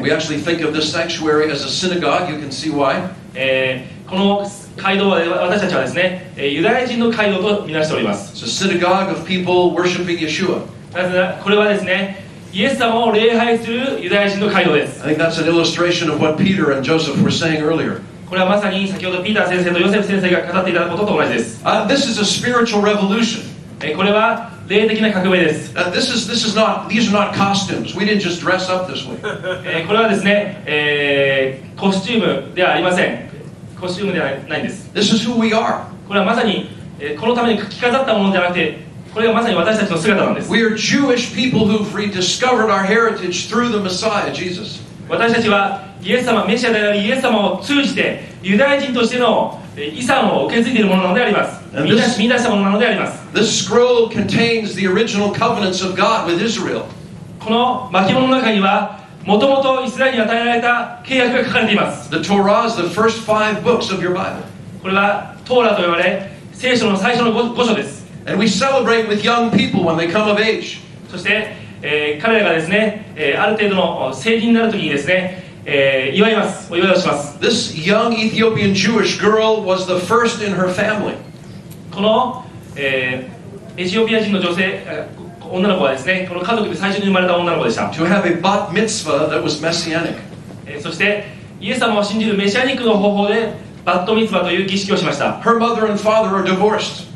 we actually think of this sanctuary as a synagogue. You can see why. Eh, この街道は私たちはですね、えーユダヤ人の街道とみなしております synagogue of people worshiping Yeshua. これはですねイエス様を礼拝するユダヤ人の街道です I think that's an illustration of what Peter and Joseph were saying earlier. これはまさに先ほどピーター先生とヨセフ先生が語っていたことと同じです、Uh, this is a spiritual revolution. えーこれは霊的な革命です、Uh, this is this is not these are not costumes. We didn't just dress up this way. えーこれはですね、えーコスチュームではありませんコスチュームではないんです This is who we are. これはまさに、えーこのために着飾ったものじゃなくてこれがまさに私たちの姿なんです We are Jewish people who've rediscovered our heritage through the Messiah, Jesus. 私たちはイエス様メシアであるイエス様を通じてユダヤ人としてのえー遺産を受け継いでいるものなのであります見出し見出したものなのであります This scroll contains the original covenants of God with Israel. この巻物の中にはもともとイスラエルに与えられた契約が書かれています The Torah is the first five books of your Bible. これはトーラと呼ばれ聖書の最初の 5, 5書です And we celebrate with young people when they come of age. そして、えー彼らがですね、えーある程度の成人になるときにですね、えー祝いますお祝いをします This young Ethiopian Jewish girl was the first in her family. この、えーエチオピア人の女性あ女の子はですねこの家族で最初に生まれた女の子でした、to have a bat mitzvah that was messianic. えーそしてイエス様を信じるメシアニックの方法でバットミツバという儀式をしました Her mother and father are divorced,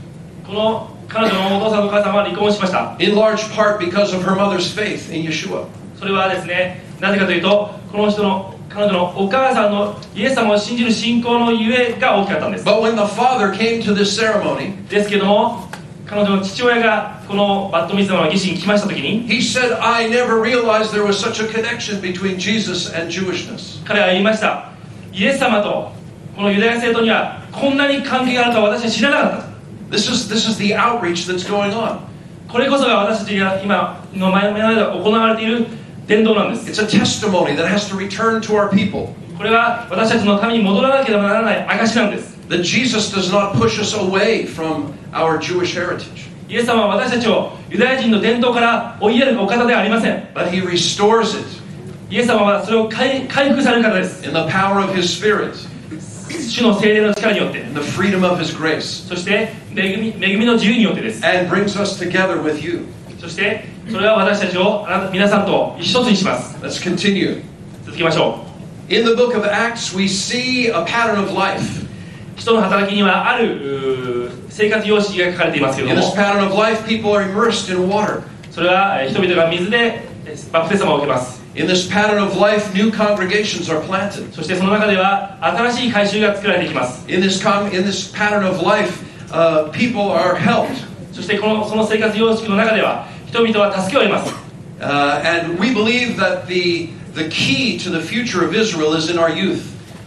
この彼女のお父さんとお母さんは離婚しました in large part because of her mother's faith in Yeshua. それはですねなぜかというとこの人の彼女のお母さんのイエス様を信じる信仰のゆえが大きかったんです But when the father came to this ceremony, ですけども彼女の父親がこのバットミツバの儀式に来ました時に he said, I never realized there was such a connection between Jesus and Jewishness. 彼は言いましたイエス様とこのユダヤ生徒にはこんなに関係があるとは私は知らなかった This is, this is the outreach that's going on. これこそが私たちが今の前の前で行われている伝道なんです It's a testimony that has to return to our people これは私たちのために戻らなければならない証なんです that Jesus does not push us away from our Jewish heritage, イエス様は私たちをユダヤ人の伝統から追いやるお方ではありません but he restores it イエス様はそれを回回復される方です in the power of his Spirit, 主の精霊の力によって in the freedom of his grace, そして恵み恵みの自由によってです and brings us together with you. そしてそれは私たちをあなた皆さんと一つにします Let's continue. 続きましょ In the book of Acts, we see a pattern of life. う人の働きにはある生活様式が書かれていますけれども life. それはえー人々が水でえーバプテスマを受けます In this pattern of life, new congregations are planted. そしてその中では新しい改宗が作られていきます In this, con- in this pattern of life, uh, people are helped. そしてこのその生活様式の中では人々は助けを得ます Uh, and we believe that the, the key to the future of Israel is in our youth.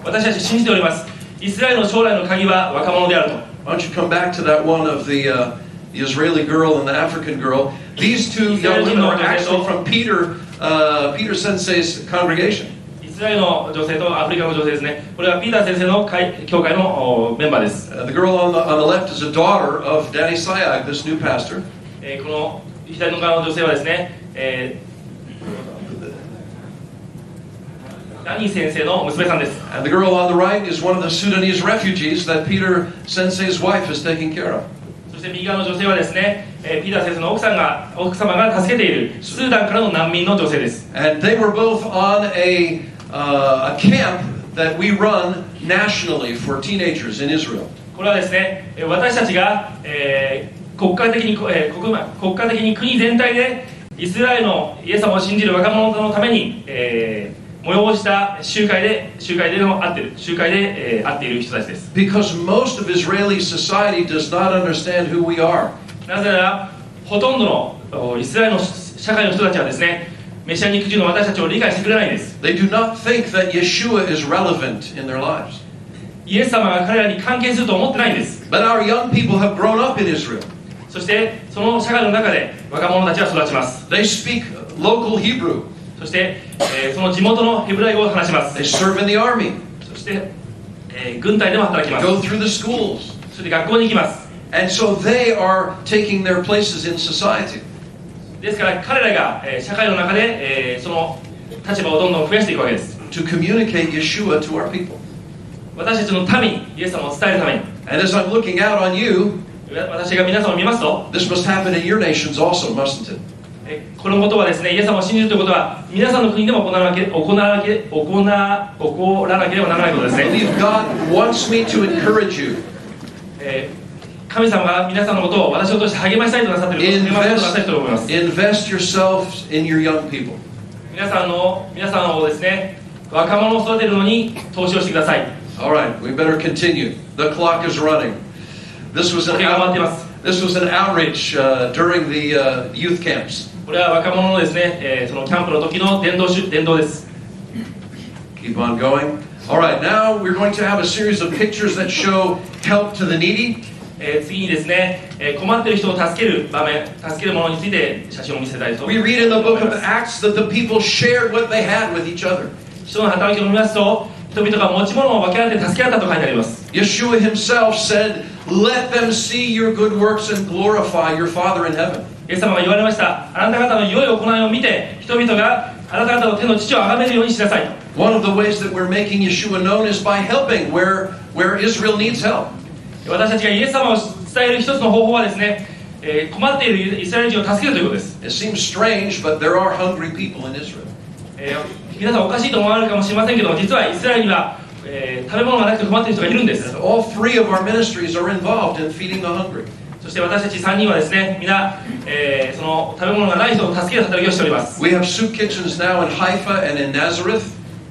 私たち信じておりますイスラエルの将来の鍵は若者であると Why don't you come back to that one of the, uh, the Israeli girl and the African girl? These two young women are actually from Peter, uh, Peter Sensei's congregation. イスラエルの女性とアフリカの女性ですねこれはピーター先生の会教会のおメンバーです、Uh, the girl on the, on the left is a daughter of Danny Sayag, this new pastor. えーこの左の側の女性はですね、えーダニー先生の娘さんです And the girl on the right is one of the Sudanese refugees that Peter Sensei's wife is taking care of. そして右側の女性はですね、えーピーター先生の奥さんが奥様が助けているスーダンからの難民の女性です And they were both on a, uh, a camp that we run nationally for teenagers in Israel. これはですねえー私たちが、えー国家的に、えー国ま国家的に国全体でイスラエルのイエス様を信じる若者のために、えー催した集会で集会での会ってる集会で、えー会っている人たちです Because most of Israeli society does not understand who we are. なぜならほとんどのおイスラエルの社会の人たちはですねメシアニック人の私たちを理解してくれないんです They do not think that Yeshua is relevant in their lives. イエス様が彼らに関係すると思ってないんです But our young people have grown up in Israel. そしてその社会の中で若者たちは育ちます They speak local Hebrew. そして、えーその地元のヘブライ語を話します They serve in the army, そして、えー軍隊でも働きます go through the schools. そして学校に行きます And so they are taking their places in society. ですから彼らが、えー社会の中で、えーその立場をどんどん増やしていくわけです to communicate Yeshua to our people. 私たちの民にイエス様を伝えるために And as I'm looking out on you, わ私が皆さんを見ますと this must happen in your nations also, mustn't it? このことはですね、イエス様を信じるということは、皆さんの国でも行わ,け行わ,け行わ,行わなければならないことですね。神様が皆さんのことを私を通して励ましたいとなさっていることたいと思います。皆さんの皆さをですね、若者を育てるのに投資をしてください。All this was an, average during the youth camps. これは若者のですね、えーそのキャンプの時の伝道し伝道です Keep on going. All right, now we're going to have a series of pictures that show help to the needy. えー次にですね、えー困っている人を助ける場面助けるものについて写真を見せたいと思 We い read in the book of ます Acts that the people shared what they had with each other. 人の働きを見ますと人々が持ち物を分け合って助け合ったと書いてあります Yeshua himself said, Let them see your good works and glorify your Father in heaven. イエス様が言われましたあなた方の良い行いを見て人々があなた方の手の父を崇めるようにしなさいと One of the ways that we're making Yeshua known is by helping where, where Israel needs help. 私たちがイエス様を伝える一つの方法はですね、えー困っているイスラエル人を助けるということです、It seems strange, but there are hungry people in Israel. えー皆さんおかしいと思われるかもしれませんけど実はイスラエルには、えー食べ物がなくて困っている人がいるんです all three of our ministries are involved in feeding the hungry. そして私たち3人はですね皆、えーその食べ物がない人を助ける働きをしております、We have soup kitchens now in Haifa and in Nazareth.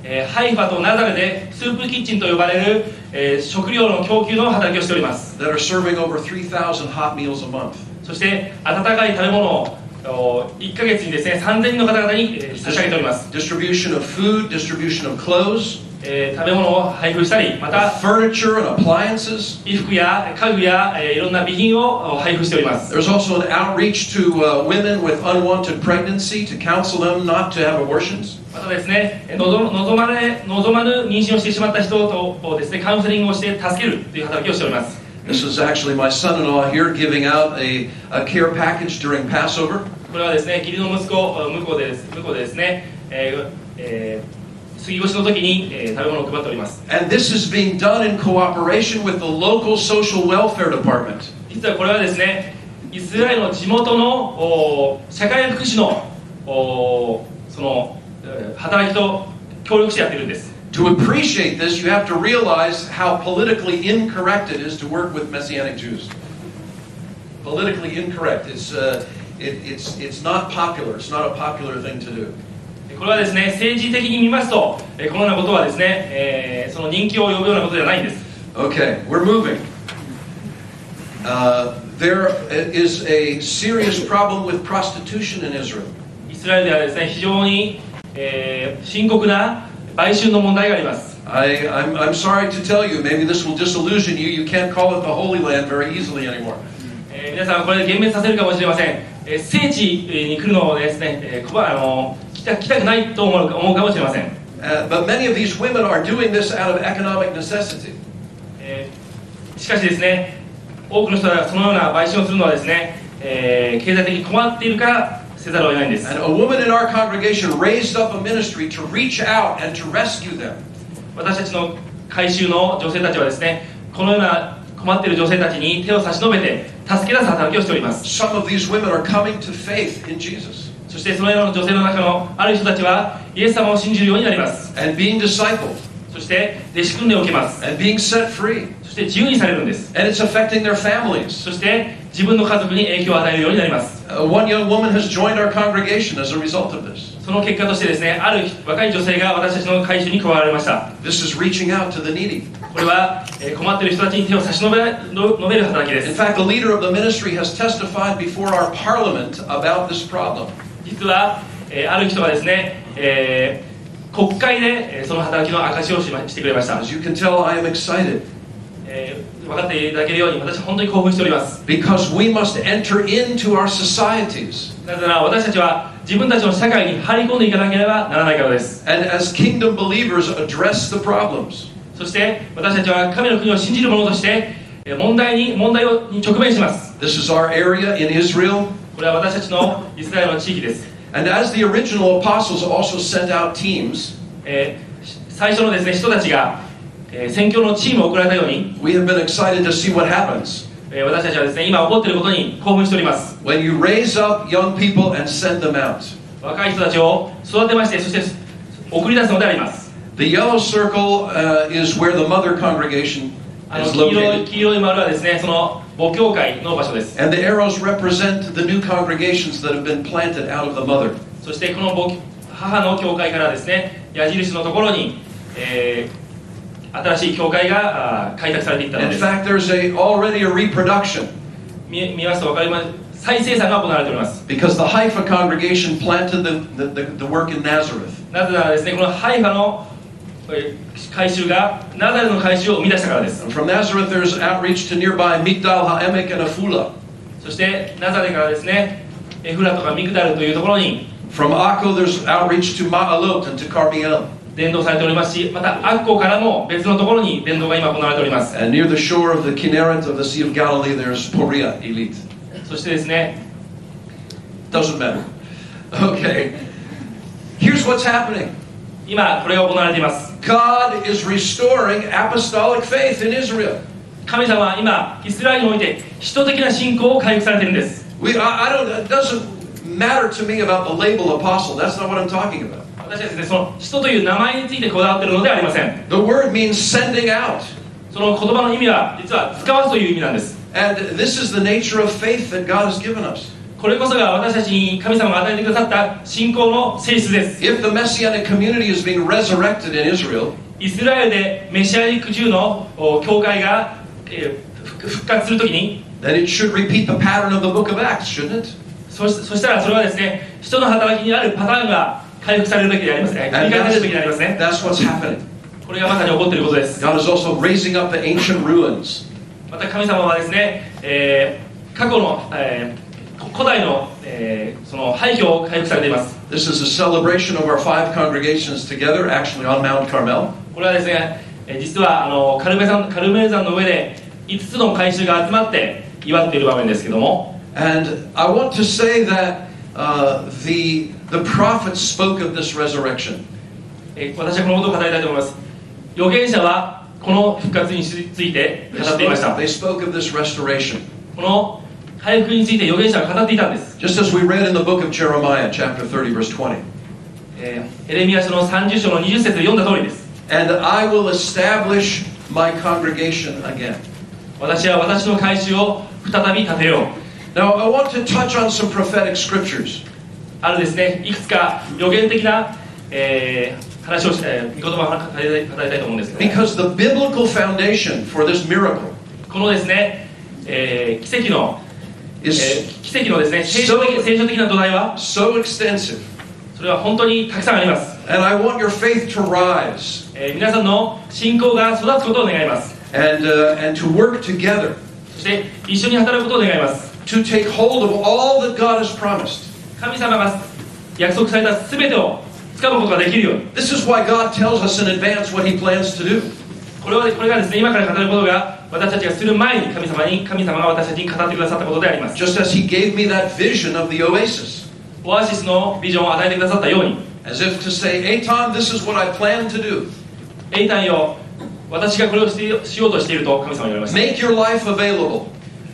えーハイファとナザレでスープキッチンと呼ばれる、えー食料の供給の働きをしております that are serving over 3,000 hot meals a month. そして温かい食べ物をお1ヶ月にですね3000人の方々に、えー差し上げております、Distribution of food, distribution of clothes, えー食べ物を配布したりまた furniture and appliances. 衣服や家具や、えーいろんな備品をお配布しております There's also an outreach to uh, women with unwanted pregnancy to counsel them not to have abortions. またですねえー望望まれ望まぬ妊娠をしてしまった人をですねカウンセリングをして助けるという働きをしております This is actually my son-in-law here giving out a, a care package during Passover. これはですね義理の息子あ向こうでです向こうでですね、えーえー杉越しの時に、えー食べ物を配っております And this is being done in cooperation with the local social welfare department. 実はこれはですねイスラエルの地元のお社会福祉のおそのえー働きと協力してやってるんです To appreciate this, you have to realize how politically incorrect it is to work with Messianic Jews. Politically incorrect. It's, uh, it, it's, it's not popular. It's not a popular thing to do. これはですね政治的に見ますとえーこのようなことはですね、えーその人気を呼ぶようなことではないんです Okay, we're moving. Uh, there is a serious problem with prostitution in Israel. イスラエルではですね非常に、えー深刻な売春の問題があります I, I'm, I'm sorry to tell you, maybe this will disillusion you. You can't call it the Holy Land very easily anymore. えー皆さんこれで幻滅させるかもしれません、えー聖地に来るのをですね、えーこばあの来た来たくないと思う思うかもしれません、Uh, but many of these women are doing this out of economic necessity. えーしかしですね多くの人がそのような売春をするのはですね、えー経済的に困っているからせざるを得ないんです And a woman in our congregation raised up a ministry to reach out and to rescue them. 私たちの改宗の女性たちはですねこのような困っている女性たちに手を差し伸べて助け出す働きをしております Some of these women are coming to faith in Jesus そしてそのような女性の中のある人たちはイエス様を信じるようになります and being discipled そして弟子訓練を受けます and being set free. そして自由にされるんです And it's affecting their families. そして自分の家族に影響を与えるようになります Uh, one young woman has joined our congregation as a result of this. その結果としてですねある若い女性が私たちの会衆に加わられました This is reaching out to the needy. これは、えー困っている人たちに手を差し伸べの伸べる働きで In す fact, the leader of the ministry has testified before our parliament about this problem. 実は、えーある人がですね、えー国会で、えーその働きの証しをしましてくれました、As you can tell, I am excited えー分かっていただけるように私は本当に興奮しております because we must enter into our societies. なぜなら私たちは自分たちの社会に入り込んでいかなければならないからです And as kingdom believers, address the problems. そして私たちは神の国を信じる者としてえー問題に問題をに直面します This is our area in Israel. これは私たちのイスラエルの地域です、 And as the original apostles also sent out teams, えー最初のですね人たちが、えー宣教のチームを送られたように、 we have been excited to see what happens えー私たちはですね今起こっていることに興奮しております when you raise up young people and send them out. 若い人たちを育てましてそして送り出すのであります The yellow circle uh, is where the mother congregation あの is 黄色い located. 黄色い丸はですねその母教会の場所です And the arrows represent the new congregations that have been planted out of the mother. そしてこの母母の教会からですね矢印のところに、えー新しい教会があー開拓されていったの In です fact, there's a, already a reproduction 見見ますと分かります再生産が行われております because the Haifa congregation planted the, the, the, the work in Nazareth. なぜならですねこのハイファのえー改宗がナザレの改宗を生み出したからです from Nazareth, there's outreach to nearby Migdal HaEmek and Afula. そしてナザレからですねエフラとかミグダルというところに From Akko, there's outreach to Ma'alot and to Carmiel. 伝道されておりますしまたアッコからも別のところに伝道が今行われております And near the shore of the Kinneret of the Sea of Galilee, there's Poria, Elite. そしてですね Doesn't matter. Okay. Here's what's happening 今これが行われています God is restoring apostolic faith in Israel. 神様は今イスラエルにおいて人的な信仰を回復されているんです We, I, I don't, it doesn't matter to me about the label apostle. That's not what I'm talking about. 私はですねその人という名前についてこだわっているのではありません The word means sending out. その言葉の意味は実は使わすという意味なんです And this is the nature of faith that God has given us. これこそが私たちに神様が与えてくださった信仰の性質です If the Messianic community is being resurrected in Israel, イスラエルでメシアニック中のお教会が、えー復復活するときに then it should repeat the pattern of the book of Acts, shouldn't it? そしそしたらそれはですね人の働きにあるパターンが回復されるべきでありますね繰り返されるべきでありますね that's what's happening. これがまさに起こっていることです God is also raising up the ancient ruins. また神様はですね、えー過去の、えー古代の、えーその廃墟を回復されています This is a celebration of our five congregations together, actually on Mount Carmel. これはですね、えー実はあのカルメ山カルメル山の上で5つの改宗が集まって祝っている場面ですけども And I want to say that uh, the, the prophets spoke of this resurrection. えー私はこのことを語りたいと思います預言者はこの復活について語っていました they spoke of this restoration. この回復について預言者は語っていたんです Just as we read in the book of Jeremiah, chapter 30, verse 20. えーエレミア書の30章の20節で読んだ通りです And I will establish my congregation again. 私は私の改宗を再び立てよう Now, I want to touch on some prophetic scriptures. あるですねいくつか予言的な、えー話をして、えー御言葉を語りたい語りたいと思うんですけども Because the biblical foundation for this miracle このですね、えー奇跡の、え is ー 奇跡のですね聖書的聖書的な土台は so extensive. それは本当にたくさんあります、And I want your faith to rise えー皆さんの信仰が育つことを願います and, uh, and to work together そして一緒に働くことを願います to take hold of all that God has promised. 神様が約束された全てを掴むことができるように This is why God tells us in advance what He plans to do. これはこれがですね今から語ることが私たちがする前に神様に神様が私たちに語ってくださったことであります Just as He gave me that vision of the oasis. オアシスのビジョンを与えてくださったように As if to say, Aton, this is what I plan to do. エイタンよ私がこれをしてしようとしていると神様に言われました Make your life available.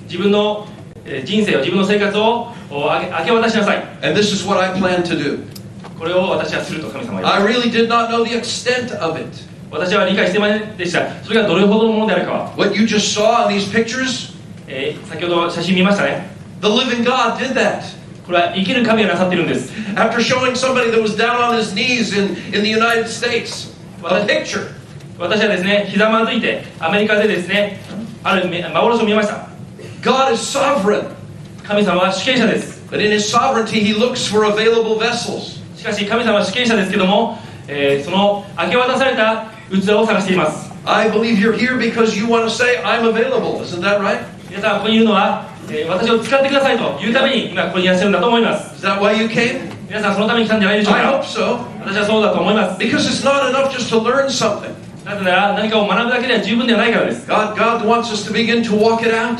自分のえー人生を自分の生活をお明け渡しなさい And this is what I plan to do. これを私はすると神様は言い I ます really did not know the extent of it. 私は理解してませんでしたそれがどれほどのものであるかは、What you just saw in these pictures, えー先ほど写真見ましたね the living God did that. これは生きる神がなさっているんです After showing somebody that was down on his knees in, in the United States a picture, 私はですねひざまずいてアメリカでですねあるめ幻を見ました God is sovereign. 神様は主権者です But in his sovereignty, he looks for available vessels. しかし神様は主権者ですけども、えーその明け渡された器を探しています I believe you're here because you want to say, I'm available. Isn't that right? 皆さんここにいるのは、えー私を使ってくださいというために今ここにいらっしゃるんだと思います Is that why you came? 皆さんそのために来たんじゃないでしょう I か hope so. 私はそうだと思います Because it's not enough just to learn something. なぜなら何かを学ぶだけでは十分ではないからです God, God wants us to begin to walk it out.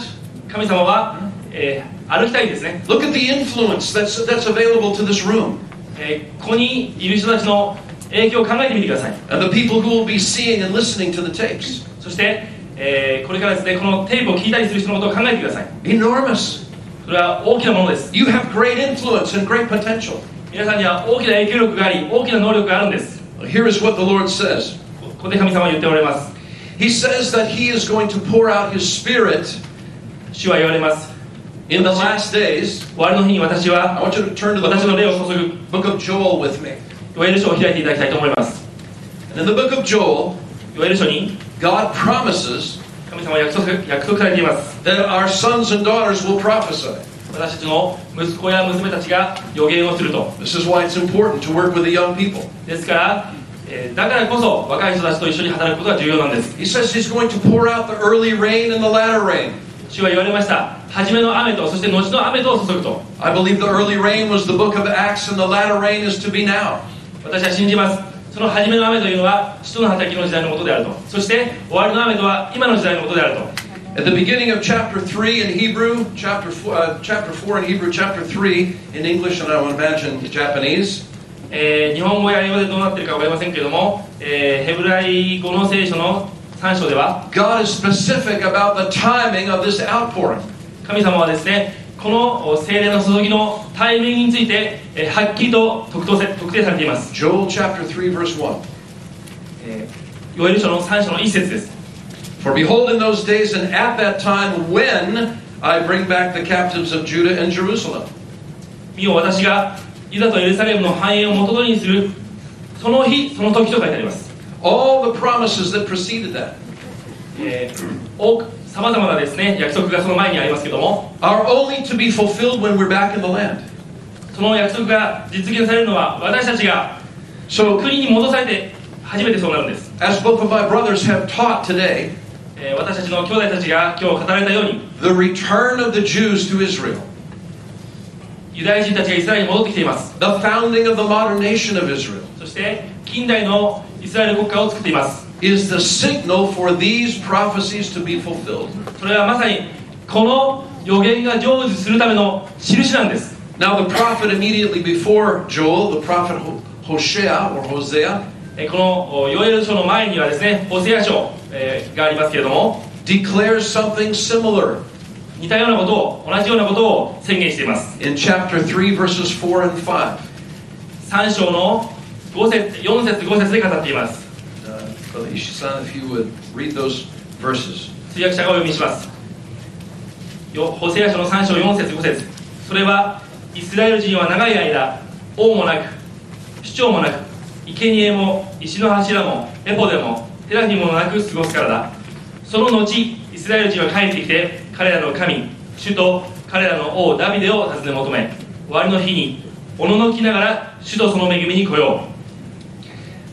神様は、えー歩きたいんですね、 Look at the influence that's, that's available to this room えーここにいる人たちの 影響を考えてみてください and the people who will be seeing and listening to the tapes. そして、えーこれからですねこのテープを聞いたりする人のことを考えてください Enormous. それは大きなものです You have great influence and great potential. 皆さんには大きな影響力があり大きな能力があるんです Here is what the Lord says ここで神様は言っておられます He says that He is going to pour out His Spirit 主は言われます in the last days. 終わりの日に私 I は want you to turn to the 私の霊を book 注ぐ book of Joel with me. ヨエル書を開いていただきたいと思います And in the book of Joel, ヨエル書に God promises 神様は約束約束されています that our sons and daughters will prophesy. 私たちの息子や娘たちが予言をすると This is why it's important to work with the young people. ですから、えーだからこそ若い人たちと一緒に働くことが重要なんです He says He's going to pour out the early rain and the latter rain. 主は言われました初めの雨とそして後の雨とを注ぐと I believe the early rain was the book of Acts, and the latter rain is to be now. 私は信じますその初めの雨というのは使徒の働きの時代のことであるとそして終わりの雨とは今の時代のことであると At the beginning of chapter 3 in Hebrew, chapter 4, uh, chapter 4 in Hebrew, chapter 3 in English, and I would imagine Japanese, えー日本語や英語でどうなってるか分かりませんけれども、えーヘブライ語の聖書の3章では God is specific about the timing of this outpouring. 神様はですねこの精霊の注ぎのタイミングについて、えーはっきりと特定せ特定されています Joel chapter 3, verse 1. えーヨエル書の3章の一節です For behold, in those days and at that time, when I bring back the captives of Judah and Jerusalem. 見よ私がいざとエルサレムの繁栄を元取りにするその日その時と書いてあります、All the promises that preceded that えー多くさまざまなですね約束がその前にありますけども are only to be fulfilled when we're back in the land. その約束が実現されるのは私たちが So, 国に戻されて初めてそうなるんです、as both of my brothers have taught today, えー私たちの兄弟たちが今日語られたように the return of the Jews to Israel, ユダヤ人たちがイスラエルに戻ってきています the founding of the modern nation of Israel, そして近代のイスラエル国家を作っています is the signal for these prophecies to be fulfilled. それはまさにこの予言が成就するための印なんです Now, the prophet immediately before Joel, the prophet Ho- Hosea or Hosea, えーこのおヨエル書の前にはですねホセア書、えーがありますけれども declares something similar 似たようなことを同じようなことを宣言しています in chapter 3, verses 4 and 5. 3章の5節4節5節で語っています Uh, Brother Ishisan, if you would read those verses. 通訳者がお読みします。よホセア書の3章4節5節。それはイスラエル人は長い間王もなく首長もなく生贄も石の柱もエポでもテラフィもなく過ごすからだ。その後イスラエル人は帰ってきて彼らの神主と彼らの王ダビデを訪ね求め終わりの日におののきながら主とその恵みに来よう。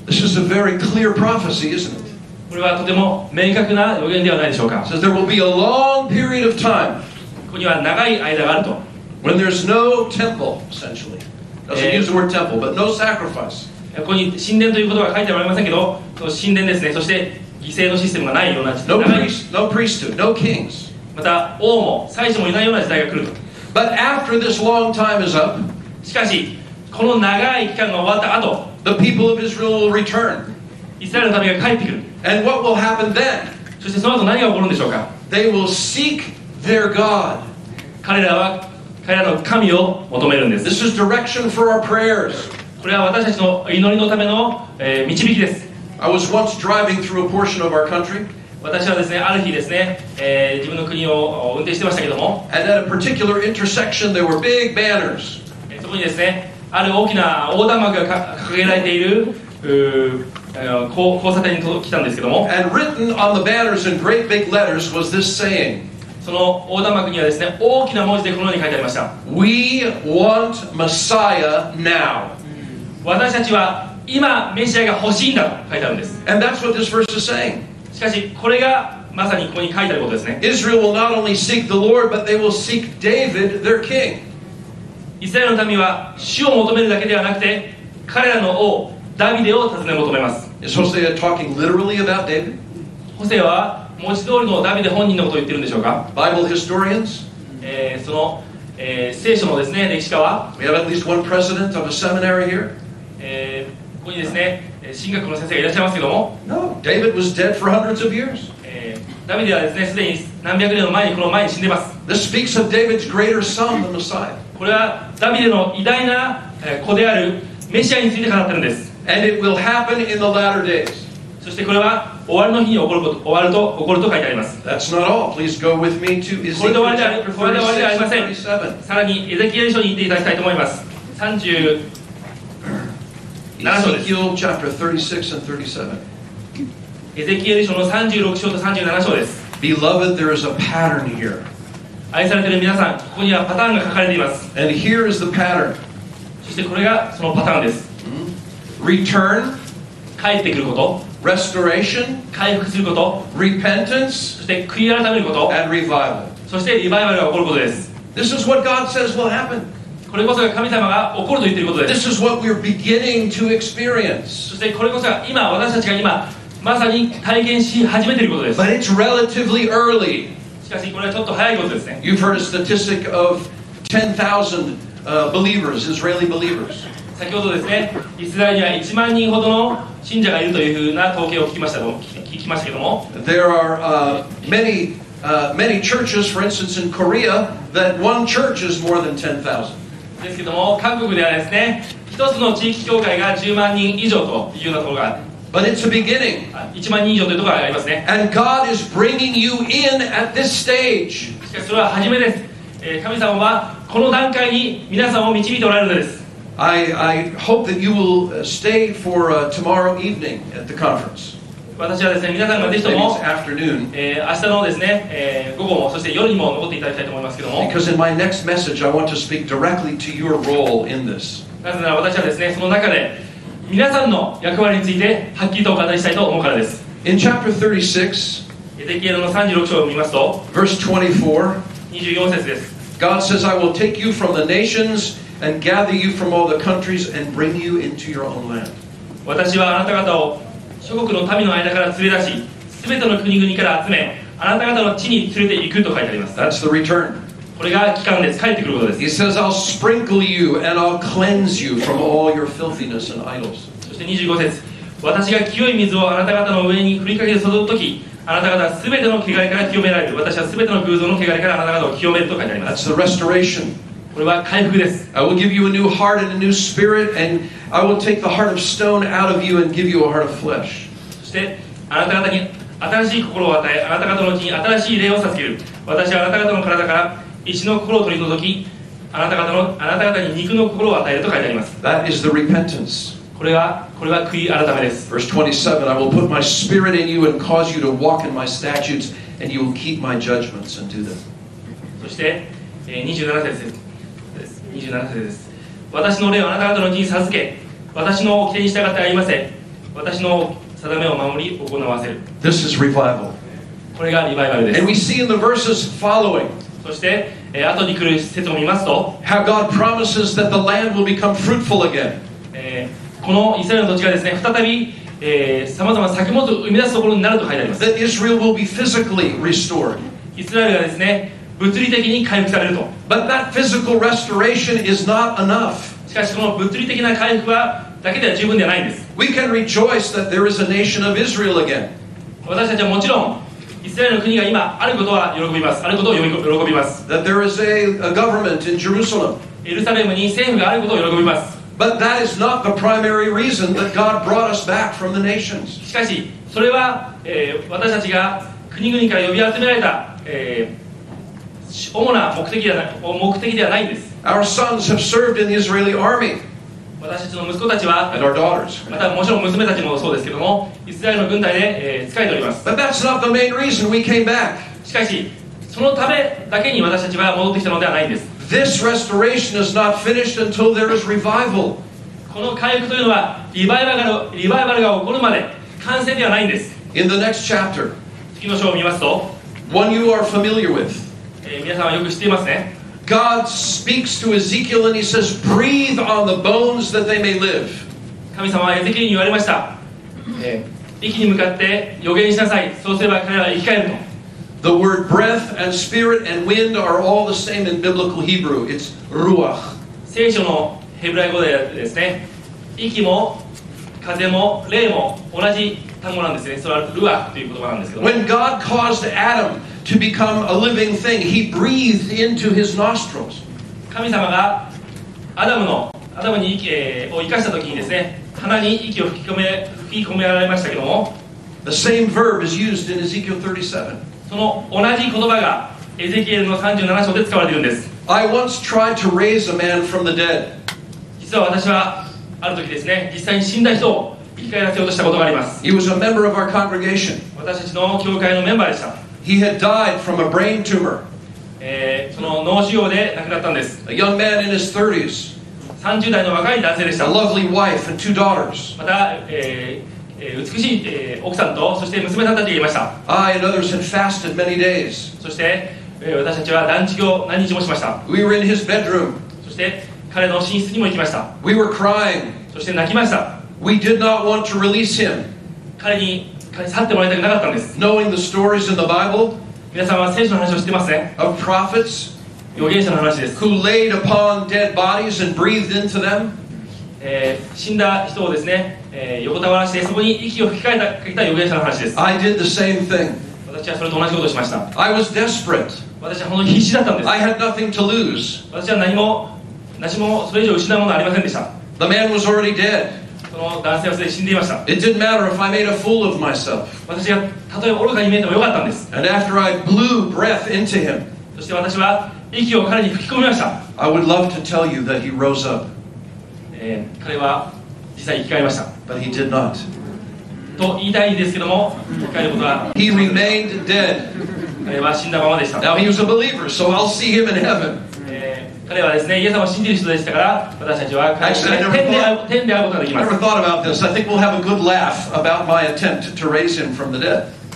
This is a very clear prophecy, isn't it? これはとても明確な予言ではないでしょうか It says there will be a long period of time ここには長い間があると when there's no temple, essentially. Doesn't Eh. use the word temple, but no sacrifice. ここに神殿ということは書いてはありませんけどその神殿ですねそして犠牲のシステムがないような時代 No 長い priest, no priesthood, no kings. また王も祭司もいないような時代が来ると But after this long time is up, しかし この長い期間が終わった後 the people of Israel will return. イスラエルの民が帰ってくる。And what will happen then? そしてその後何が起こるんでしょうか They will seek their God. 彼らは彼らの神を求めるんです。This is direction for our prayers. これは私たちの祈りのための、えー、導きです。I was once driving through a portion of our country. 私はですね、ある日ですね、えー、自分の国を運転してましたけども、And at a particular intersection, there were big banners. そこにですね、ある大きな横断幕がか掲げられているうーあの交交差点に届来たんですけども And written on the banners in great big letters was this saying その横断幕にはですね大きな文字でこのように書いてありました We want Messiah now. 私たちは今メシアが欲しいんだと書いてあるんです And that's what this verse is saying. しかしこれがまさにここに書いてあることですね Israel will not only seek the Lord, but they will seek David, their king. イスラエルの民は主を求めるだけではなくて彼らの王ダビデを尋ね求めます Is Hosea talking literally about David? ホセアは文字通りのダビデ本人のことを言ってるんでしょうか、Bible historians? えーその、えー聖書のですね歴史家は、We have at least one president of a seminary here. えーここにですねえー神学の先生がいらっしゃいますけども、No, David was dead for hundreds of years. えーダビデはですねすでに何百年の前にこの前に死んでます This speaks of David's greater son, the Messiah. これはダビデの偉大なえー子であるメシアについて語ってるんです And it will happen in the latter days. そしてこれは終わりの日に起こること終わると起こると書いてあります That's not all. Please go with me to Ezekiel これで終わりでは chapter これで終わりではありません36 and さらにエゼキエル書に行っていただきたいと思います37 37. 章です Ezekiel chapter 36 and 37. エゼキエル書の36章と37章です Beloved, there is a pattern here. 愛されている皆さんここにはパターンが書かれています And here is the pattern そしてこれがそのパターンです return, 帰ってくること restoration, 回復すること repentance, そして悔い改めること and revival. そしてリバイバルが起こることです This is what God says will happen. これこそが神様が起こると言っていることです This is what we're beginning to experience. そしてこれこそが今私たちが今まさに体験し始めていることです But it's relatively early. しかしこれはちょっと早いことですね You've heard a statistic of 10,000 uh, believers, Israeli believers. 先ほどですねイスラエルには1万人ほどの信者がいるというふうな統計を聞きましたと聞き聞きましたけども There are uh, many, uh, many churches, for instance, in Korea, that one church is more than 10,000. ですけども韓国ではですね一つの地域教会が10万人以上というようなところが But it's a beginning. あ1万人以上というところがありますね And God is bringing you in at this stage. しかしそれは初めです、えー神様はこの段階に皆さんを導いておられるのです I, I hope that you will uh, stay for uh, tomorrow evening at the conference. 私はですね皆さんがぜひと Maybe も it's、afternoon. えー明日のですね、えー午後もそして夜にも残っていただきたいと思いますけども Because in my next message, I want to speak directly to your role in this. なぜなら私はですねその中で 皆さんの役割についてはっきりとお語りしたいと思うからです In chapter 36, エゼキエルの36章を見ますと verse 24, 24節です God says, I will take you from the nations and gather you from all the countries and bring you into your own land. 私はあなた方を諸国の民の間から連れ出し全ての国々から集めあなた方の地に連れて行くと書いてあります That's the return. これが期間です帰ってくることです He says, I'll sprinkle you and I'll cleanse you from all your filthiness and idols. そして25節私が清い水をあなた方の上に振りかけて注ぐ時あなた方は全ての汚れから清められる私は全ての偶像の汚れからあなた方を清めると書いてあります That's the restoration. これは回復です I will give you a new heart and a new spirit, and I will take the heart of stone out of you and give you a heart of flesh. そしてあなた方に新しい心を与えあなた方のうちに新しい霊を授ける私はあなた方の体から石の心を取り除きあなた方のあなた方に肉の心を与えると書いてあります That is the repentance. これはこれは悔い改めです Verse 27 I will put my spirit in you and cause you to walk in my statutes, and you will keep my judgments and do them. そして、えー27節ですです27節です私の霊をあなた方のうちに授け私の掟に従って歩ませ私の定めを守り行わせる This is revival. これがリバイバルです And we see in the verses following そして、えー後に来る説を見ますと、how God promises that the land will become fruitful again. えーこのイスラエルの土地がですね再びさまざまな作物を生み出すところになると書いてあります That Israel will be physically restored. イスラエルがですね物理的に回復されると But that physical restoration is not enough. しかしこの物理的な回復はだけでは十分ではないんです We can rejoice that there is a nation of Israel again. 私たちはもちろんイイスラエルの国が今あることは喜びますあることを喜び喜びます that there is a, a government in Jerusalem. エルサレムに政府があることを喜びます But that is not the primary reason that God brought us back from the nations. しかしそれは、えー私たちが国々から呼び集められた、えー主な目的ではない目的ではないんです Our sons have served in the Israeli army 私たちの息子たちは、またもちろん娘たちもそうですけども、イスラエルの軍隊で、えー、使えております。しかし、そのためだけに私たちは戻ってきたのではないんです。この回復というのはリバイバルが、リバイバルが起こるまで完成ではないんです。In 次の章を見ますと、え、皆さんはよく知っていますね。God speaks to Ezekiel and he says, Breathe on the bones that they may live. 神様はエゼキエルに言われました、えー息に向かって予言しなさいそうすれば彼らは生き返ると The word breath and spirit and wind are all the same in biblical Hebrew. It's ruach. 聖書のヘブライ語でですね息も風も霊も同じ単語なんですねそれはルアという言葉なんですけども When God caused Adam to become a living thing, he breathed into his nostrils. 神様がアダムのアダムに息、えーを生かした時にですね鼻に息を吹き込め吹き込められましたけども The same verb is used in Ezekiel 37. その同じ言葉がエゼキエルの37章で使われているんです I once tried to raise a man from the dead. 実は私はある時ですね実際に死んだ人を生き返らせようとしたことがあります He was a member of our congregation. 私たちの教会のメンバーでした、He had died from a brain tumor. えーその脳腫瘍で亡くなったんです A young man in his 30s, 30代の若い男性でし a た lovely wife, and two daughters. また、えーえー美しい、えー奥さんとそして娘さんたちがいました I and others had fasted many days. そして、えー私たちは断食を何日もしました We were in his bedroom. そして彼の寝室にも行きました We were crying. そして泣きました We did not want to release him. 彼に彼に 去ってもらいたくなかったんです Knowing the stories in the Bible 皆さんは聖書の話を知ってますね of prophets 預言者の話です、who laid upon dead bodies and breathed into them, えー死んだ人をですね、えー横たわらしてそこに息を吹きかけたかけた預言者の話です I did the same thing. 私はそれと同じことをしました I was desperate. 私は本当に必死だったんです I had nothing to lose. 私は何も何もそれ以上失うものはありませんでした The man was already dead. その男性はすでに死んでいました It didn't matter if I made a fool of myself. 私がたとえ愚かに見えてもよかったんです And after I blew breath into him, そして私は息を彼に吹き込みました、 I would love to tell you that he rose up, えー彼は実際生き返りました but he did not. と言いたいですけども生き返ることは He remained dead. 彼は死んだままでした、 Now he was a believer, so I'll see him in heaven. 彼はですね、イエス様を信じる人でしたから、私たちは天で会うことができます。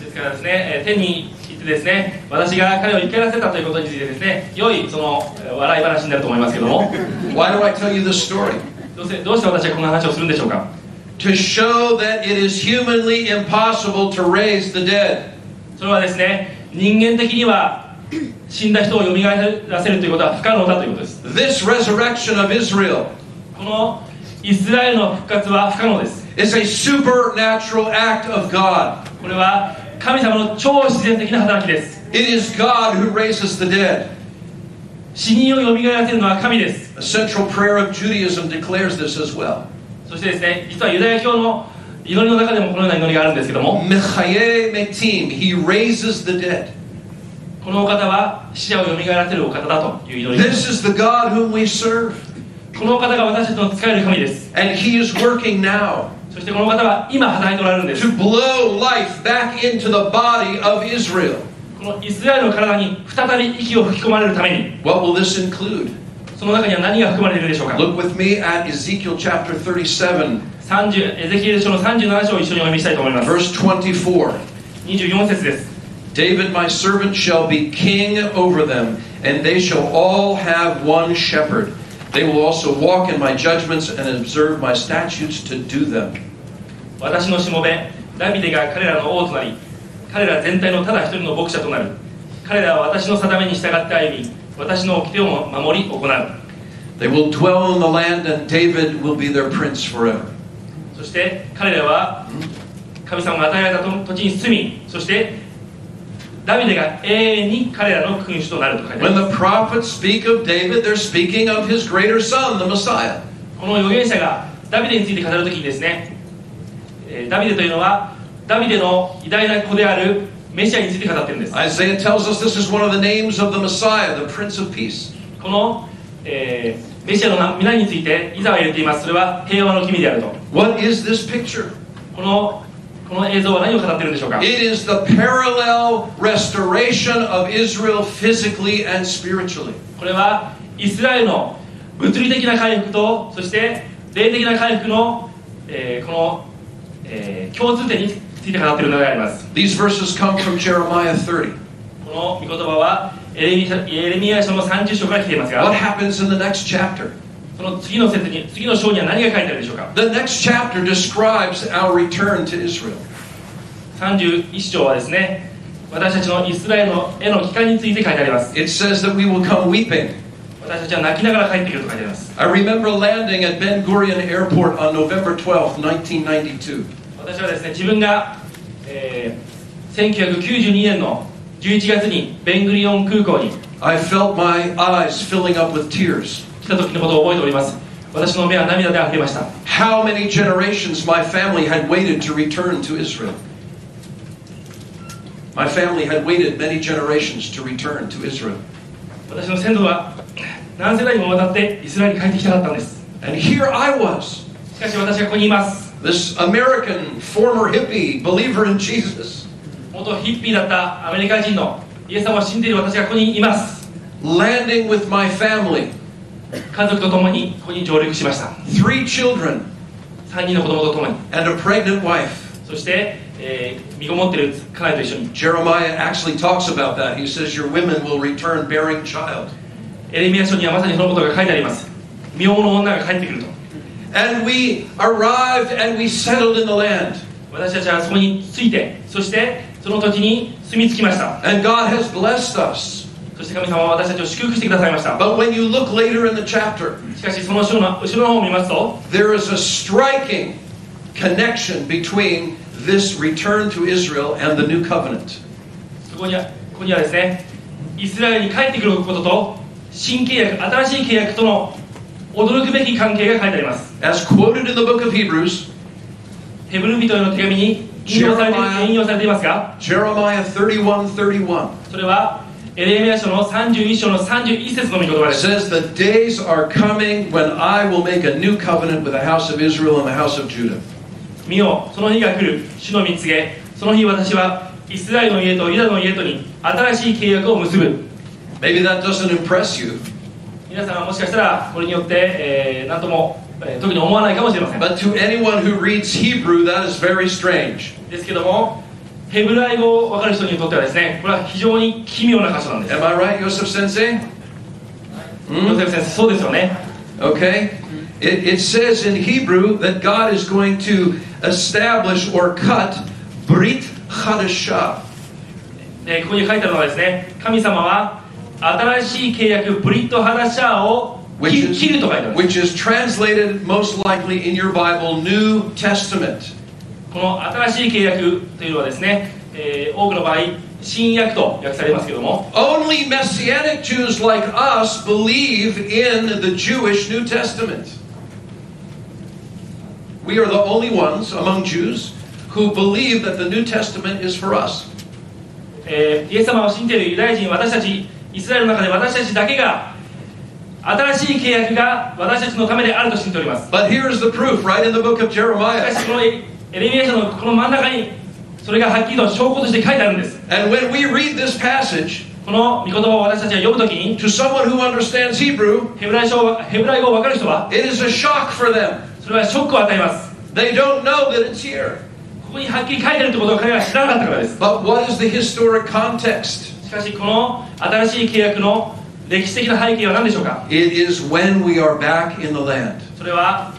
ですからですね、天に行ってですね、私が彼を生き返らせたということについてですね、良いその笑い話になると思いますけども。Why do I tell you this story? どうせどうして私はこの話をするんでしょうか？To show that it is humanly impossible to raise the dead. それはですね、人間的には死んだ人を蘇らせるということは不可能だということです This resurrection of Israel このイスラエルの復活は不可能です is a supernatural act of God. これは神様の超自然的な働きです It is God who raises the dead. 死人を蘇らせるのは神です A central prayer of Judaism declares this as well. そしてですね実はユダヤ教の祈りの中でもこのような祈りがあるんですけども Mechaye metim, he raises the dead. このお方は死者を蘇らせるお方だという祈りで This す is the God whom we serve. このお方が私たちの使える神です And he is working now そしてこのお方は今働いておられるんです to blow life back into the body of Israel. このイスラエルの体に再び息を吹き込まれるために What will this include? その中には何が含まれているでしょうか？Look with me at Ezekiel chapter 37, 30エゼキエル書の37章を一緒にお読みしたいと思います verse 24. 24節です David, my servant, shall be king over them, and they shall all have one shepherd. They will also walk in my judgments and observe my statutes to do them. 私のしもべダビデが彼らの王となり彼ら全体のただ一人の牧者となる彼らは私の定めに従って歩み私の掟を守り行う They will dwell in the land, and David will be their prince forever. そして彼らは神様が与えられた土地に住みそして ダビデが永遠に彼らの君主となると書いてます。この預言者がダビデについて語るときにですねダビデというのはダビデの偉大な子であるメシアについて語ってるんです。この、えー、メシアの皆についていざは言っています。それは平和の君であると。このこの映像は何を語ってるんでしょうか It is the parallel restoration of Israel physically and spiritually. これはイスラエルの物理的な回復とそして霊的な回復の、えーこの、えー共通点について語っているのであります These verses come from Jeremiah 30. この御言葉はエレミエレミヤ書の30章から来ています What が happens in the next chapter? その次の説に次の章には何が書いてあるでしょうか The next chapter describes our return to Israel. 31章はですね私たちのイスラエルのへの帰還について書いてあります It says that we will come weeping. 私たちは泣きながら帰ってくると書いてあります I remember landing at Ben Gurion Airport on November 12th, 1992. 私はですね自分が、えー1992年の11月にベングリオン空港に I felt my eyes filling up with tears. 来た時のことを覚えております私の目は涙で溢れました How many generations my family had waited to return to Israel. My family had waited many generations to return to Israel. 私の先祖は何世代にもわたってイスラエルに帰ってきたかったんです And here I was, しかし私はここにいます this American former hippie believer in Jesus, 元ヒッピーだったアメリカ人のイエス様を信じている私がここにいます landing with my family, 家族と共にここに上陸しました three children 3人の子供と共に and a pregnant wife. そして、えー身ごもっている家内と一緒に Jeremiah actually talks about that. He says, Your women will return bearing child. エレミア書にはまさにそのことが書いてあります身重の女が帰ってくると And we arrived and we settled in the land. 私たちはそこに着いてそしてその土地に住み着きました And God has blessed us. 神様は私たちを祝福してくださいました But when you look later in the chapter, しかしその後ろの後ろの方を見ますと there is a striking connection between this return to Israel and the new covenant. そこにはここにはですねイスラエルに帰ってくることと新契約新しい契約との驚くべき関係が書いてあります As quoted in the book of Hebrews, ヘブル人への手紙に引用されていますが Jeremiah 31 31. それはエレミア書の31章の31節の御言葉です says, The days are coming when I will make a new covenant with the house of Israel and the house of Judah. 見よその日が来る主の見告げその日私はイスラエルの家とユダの家とに新しい契約を結ぶ Maybe that doesn't impress you, 皆さんはもしかしたらこれによって、えー、何とも、えー特に思わないかもしれません but to anyone who reads Hebrew, that is very strange. ですけどもヘブライ語を分かる人にとってはですねこれは非常に奇妙な箇所なんです Am I right, Yosef Sensei? ヨセフ先生そうですよね Okay? It, it says in Hebrew that God is going to establish or cut Brit Chadashah. でここに書いてあるのはですね神様は新しい契約ブリット・ハダシャーを Which 切 is, which is translated most likely in your Bible, New Testament. この新しい契約というのはですね、えー多くの場合新約と訳されますけども Only Messianic Jews like us believe in the Jewish New Testament. We are the only ones among Jews who believe that the New Testament is for us. えーイエス様を信じているユダヤ人私たちイスラエルの中で私たちだけが新しい契約が私たちのためであると信じております But here is the proof, right in the book of Jeremiah. エエレミア書のこの真ん中にそれがはっきりと証拠として書いてあるんです And when we read this passage この御言葉を私たちが読むときに to someone who understands Hebrew, ヘブライ書ヘブライ語を分かる人は it is a shock for them. それはショックを与えます They don't know that it's here. ここにはっきり書いてあるってことを彼らは知らなかったからです But what is the historic context? しかしこの新しい契約の歴史的な背景は何でしょうか It is when we are back in the land. それは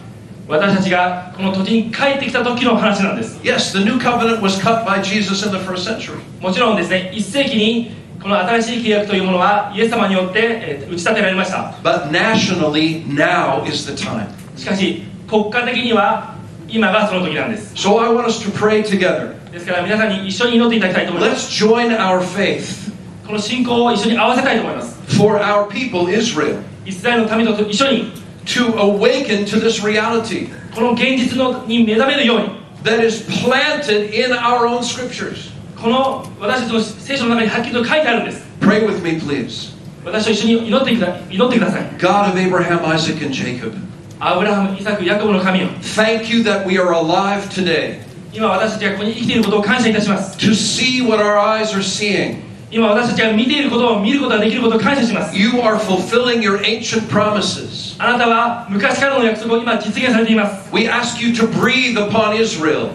私たちがこの土地に帰ってきた時の話なんです。Yes, the new covenant was cut by Jesus in the first century. もちろんですね1世紀にこの新しい契約というものはイエス様によってえー打ち立てられました。But nationally, now is the time. しかし国家的には今がその時なんです。So I want us to pray together. ですから皆さんに一緒に祈っていただきたいと思います。Let's join our faith. この信仰を一緒に合わせたいと思います。For our people, Israel, イスラエルの民と一緒に to awaken to this reality この現実のに目覚めるように that is planted in our own scriptures. この私たちの聖書の中にはっきりと書いてあるんです Pray with me, please. 私と一緒に祈ってくだ祈ってください God of Abraham, Isaac, and Jacob, アブラハム、イサク、ヤコブの神よ thank you that we are alive today 今私たちがここに生きていることを感謝いたします to see what our eyes are seeing. 今私たちが見ていることを見ることができることを感謝します You are fulfilling your ancient promises. あなたは昔からの約束を今実現されています We ask you to breathe upon Israel.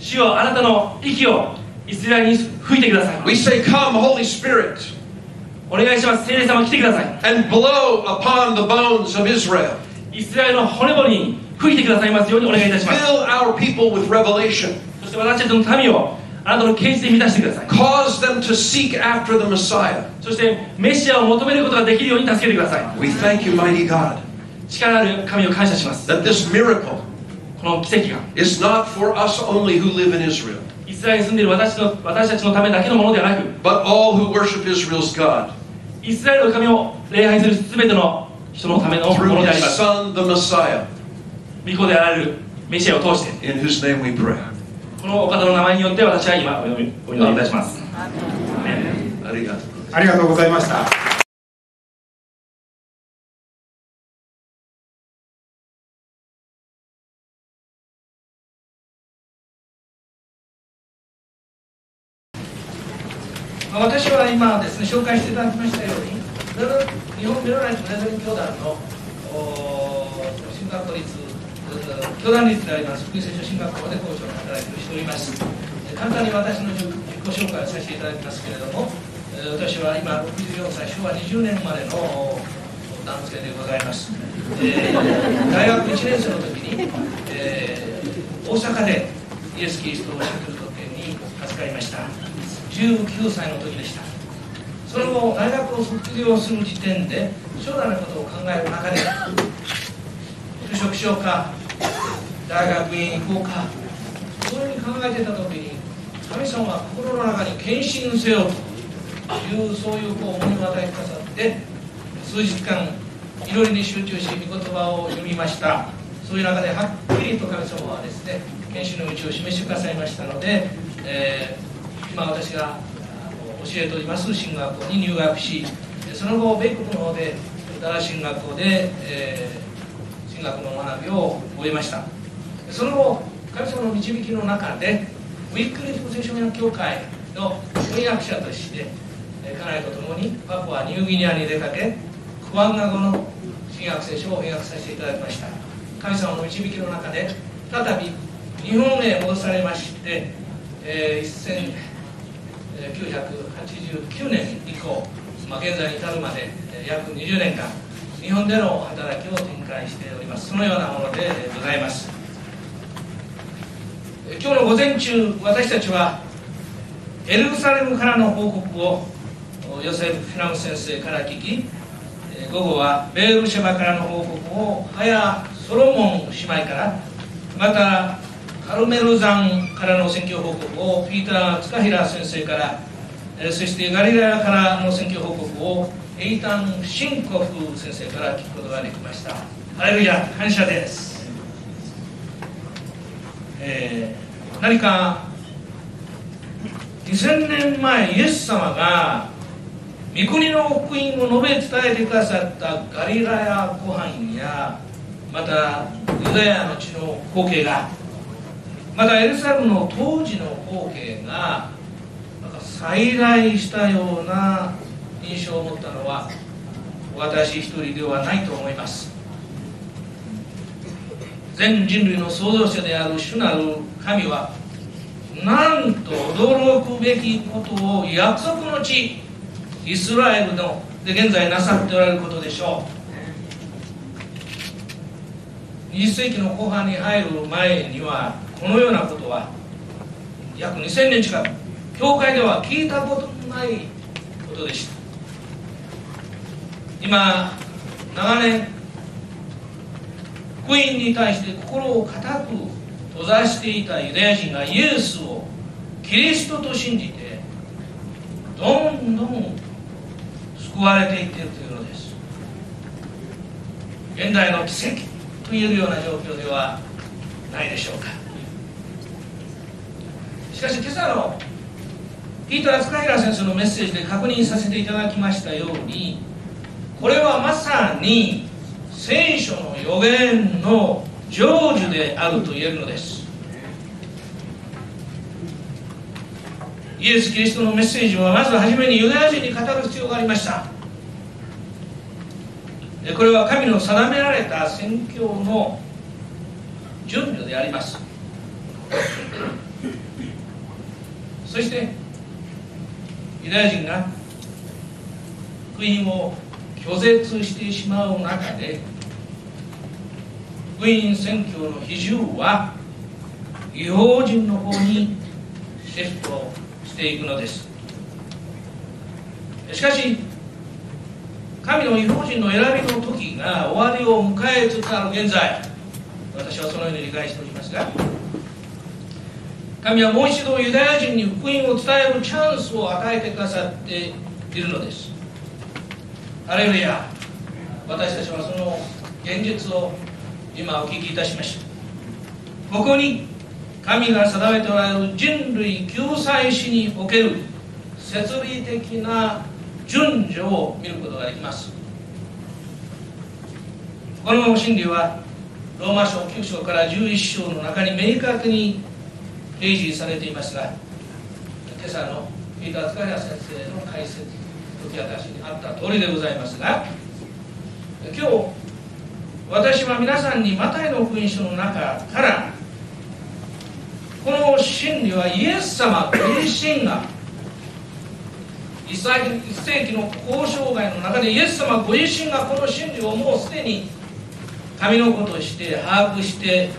主よあなたの息をイスラエルに吹いてください We say, Come, Holy Spirit, お願いします聖霊様来てください and blow upon the bones of Israel. イスラエルの骨々に吹いてくださいますようにお願いいたします Fill our people with revelation. そして私たちの民をあなたの啓示で満たしてください Cause them to seek after the Messiah. そしてメシアを求めることができるように助けてください We thank you, mighty God, 力ある神を感謝します that this miracle この奇跡が is not for us only who live in Israel, イスラエルに住んでいる私の私たちのためだけのものではなく but all who worship Israel's God イスラエルの神を礼拝する全ての人のためのも through のであ his ります Son, the Messiah, 御子であられるメシアを通して in whose name we pray. このお方の名前によって私は今お祈りお祈りいたします。ありがとうございました。まあ私は今ですね紹介していただきましたように日本メロライトネザリン教団の教団立であります福井聖書進学校で校長を働いてしております。え簡単に私の自己紹介をさせていただきますけれども私は今64歳昭和20年まれの男性でございます、えー大学1年生の時に、えー大阪でイエス・キリストを信じる特権に預かりました。19歳の時でした。その後大学を卒業する時点で将来のことを考える中で就職しようか大学院行こうか。そういうふうに考えてた時に神様は心の中に献身せよというそういうこう思いを与えてくださって数日間祈りに集中し御言葉を読みました。そういう中ではっきりと神様はですね献身の道を示してくださいましたので、えー今私が教えております進学校に入学しその後米国の方で奈良進学校で、えー進学の学びを終えました。その後神様の導きの中でウィックリー聖書学協会の翻訳者として家内と共にパプアニューギニアに出かけクワンガ語の新約聖書を翻訳させていただきました。神様の導きの中で再び日本へ戻されまして、えー1989年以降、まあ、現在に至るまで約20年間日本での働きを展開しております。そのようなものでございます。今日の午前中私たちはエルサレムからの報告をヨセフ・フィナム先生から聞き午後はベールシェバからの報告をハヤ・ソロモン姉妹からまたカルメル山からの選挙報告をピーター・塚平先生からそしてガリラヤからの選挙報告をエイタン・シンコフ先生から聞くことができました。ハレルヤ感謝です、えー何か2000年前イエス様が御国の福音を述べ伝えてくださったガリラヤ湖畔やまたユダヤの地の光景がまたエルサレムの当時の光景がなんか再来したような印象を持ったのは私一人ではないと思います。全人類の創造者である主なる神はなんと驚くべきことを約束の地イスラエルので現在なさっておられることでしょう。20世紀の後半に入る前にはこのようなことは約2000年近く教会では聞いたことのないことでした。今長年福音に対して心を固く閉ざしていたユダヤ人がイエスをキリストと信じてどんどん救われていっているというのです。現代の奇跡と言えるような状況ではないでしょうか。しかし今朝のピーター塚平先生のメッセージで確認させていただきましたようにこれはまさに聖書の予言の成就であると言えるのです。イエス・キリストのメッセージはまず初めにユダヤ人に語る必要がありました。これは神の定められた宣教の順序であります。そしてユダヤ人が福音を拒絶してしまう中で福音宣教の比重は違法人の方にシフトしていくのです。しかし神の違法人の選びの時が終わりを迎えつつある現在私はそのように理解しておりますが神はもう一度ユダヤ人に福音を伝えるチャンスを与えてくださっているのです。ハレルヤ私たちはその現実を今お聞きいたしました。ここに神が定めておられる人類救済史における設理的な順序を見ることができます。この真理はローマ書9章から11章の中に明確に提示されていますが今朝のピーター・塚谷先生の解説解き明かしにあった通りでございますが今日私は皆さんにマタイの福音書の中からこの真理はイエス様ご自身が一世紀の交渉外の中でイエス様ご自身がこの真理をもうすでに神の子として把握して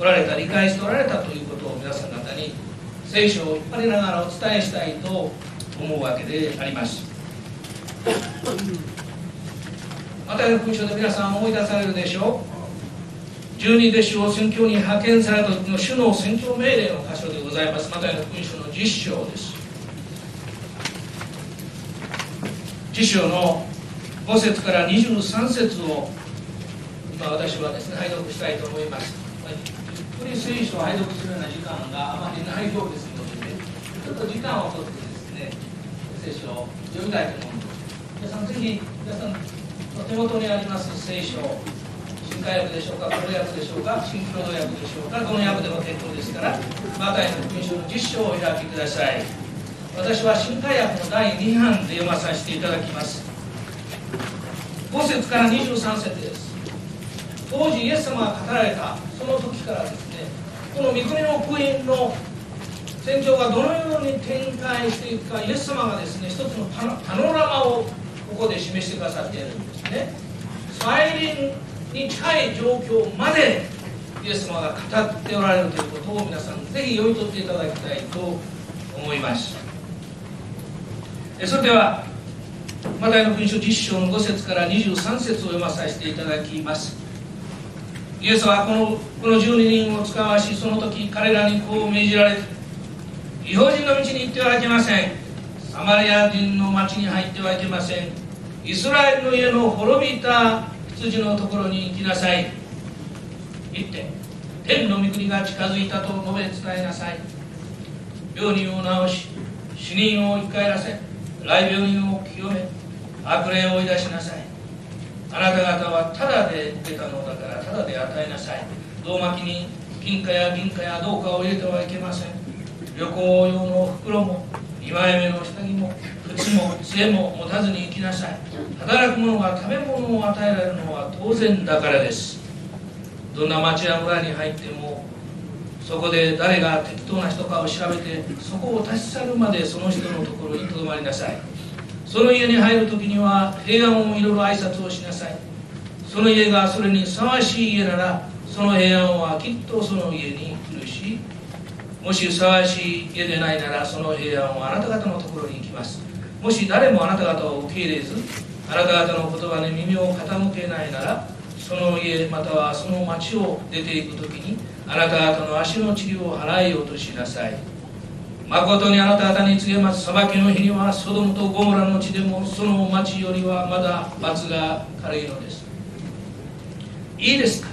おられた理解しておられたということを皆さん方に聖書を引っ張りながらお伝えしたいと思うわけであります。またの福音書で皆さん思い出されるでしょう。十二弟子を宣教に派遣された時の主の宣教命令の箇所でございます。またの福音書の実章です。実章の5節から23節を今私はですね拝読したいと思います。ゆっくり聖書を拝読するような時間があまりないようですので、ね、ちょっと時間をとってですね聖書を読みたいと思います。皆さんぜひ皆さん手元にあります聖書新海訳でしょうか、この訳でしょうか、新共同訳でしょうか、この訳でも結構ですから、マタイの福音書の実章をお開きください。私は新海訳の第2版で読まさせていただきます。5節から23節です。当時イエス様が語られたその時からですね、この御国の福音の戦場がどのように展開していくか、イエス様がですね、一つのパノラマをここで示してくださっているんですね。再臨に近い状況までイエス様が語っておられるということを皆さんぜひ読み取っていただきたいと思います。それではマタイの福音書10章の5節から23節を読まさせていただきます。イエスはこのこの12人を使わしその時彼らにこう命じられ違法人の道に行ってはいけません。サマリア人の町に入ってはいけません。イスラエルの家の滅びた羊のところに行きなさい。行って天の御国が近づいたと述べ伝えなさい。病人を治し死人を生き返らせ来病人を清め悪霊を追い出しなさい。あなた方はただで出たのだからただで与えなさい。胴巻きに金貨や銀貨や銅貨を入れてはいけません。旅行用の袋も二枚目の下着も靴も杖も持たずに行きなさい。働く者が食べ物を与えられるのは当然だからです。どんな町や村に入ってもそこで誰が適当な人かを調べてそこを立ち去るまでその人のところにとどまりなさい。その家に入る時には平安をいろいろ挨拶をしなさい。その家がそれにふさわしい家ならその平安はきっとその家に来るしもしふさわしい家でないならその平安はあなた方のところに行きます。もし誰もあなた方を受け入れずあなた方の言葉に耳を傾けないならその家またはその町を出ていく時にあなた方の足の塵を払い落としなさい。誠にあなた方に告げます裁きの日にはソドムとゴモラの地でもその町よりはまだ罰が軽いのです。いいですか？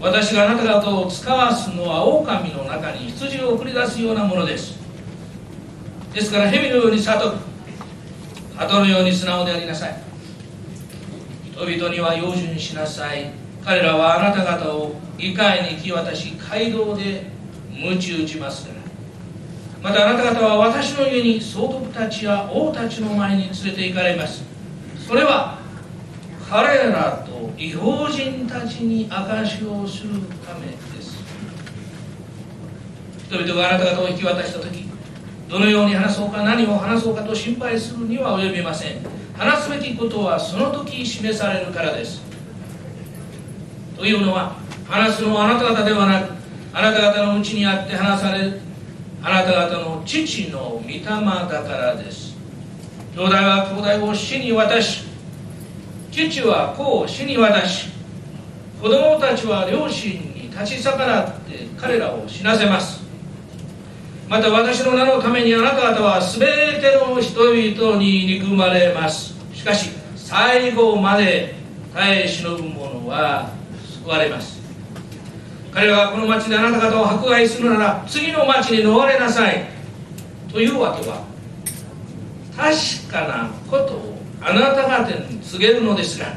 私があなた方を使わすのは狼の中に羊を送り出すようなものです。ですから蛇のように悟る鳩のように素直でありなさい。人々には用心しなさい。彼らはあなた方を議会に引き渡し街道で鞭打ちますから。またあなた方は私の家に総督たちや王たちの前に連れて行かれます。それは彼らと異邦人たちに証しをするためです。人々があなた方を引き渡した時どのように話そうか何を話そうかと心配するには及びません。話すべきことはその時示されるからです。というのは話すのはあなた方ではなくあなた方のうちにあって話されるあなた方の父の御霊だからです。兄弟は兄弟を死に渡し父は子を死に渡し子供たちは両親に立ち逆らって彼らを死なせます。また私の名のためにあなた方は全ての人々に憎まれます。しかし最後まで耐え忍ぶ者は救われます。彼らがこの町であなた方を迫害するなら次の町に逃れなさい。というわけは確かなことをあなた方に告げるのですが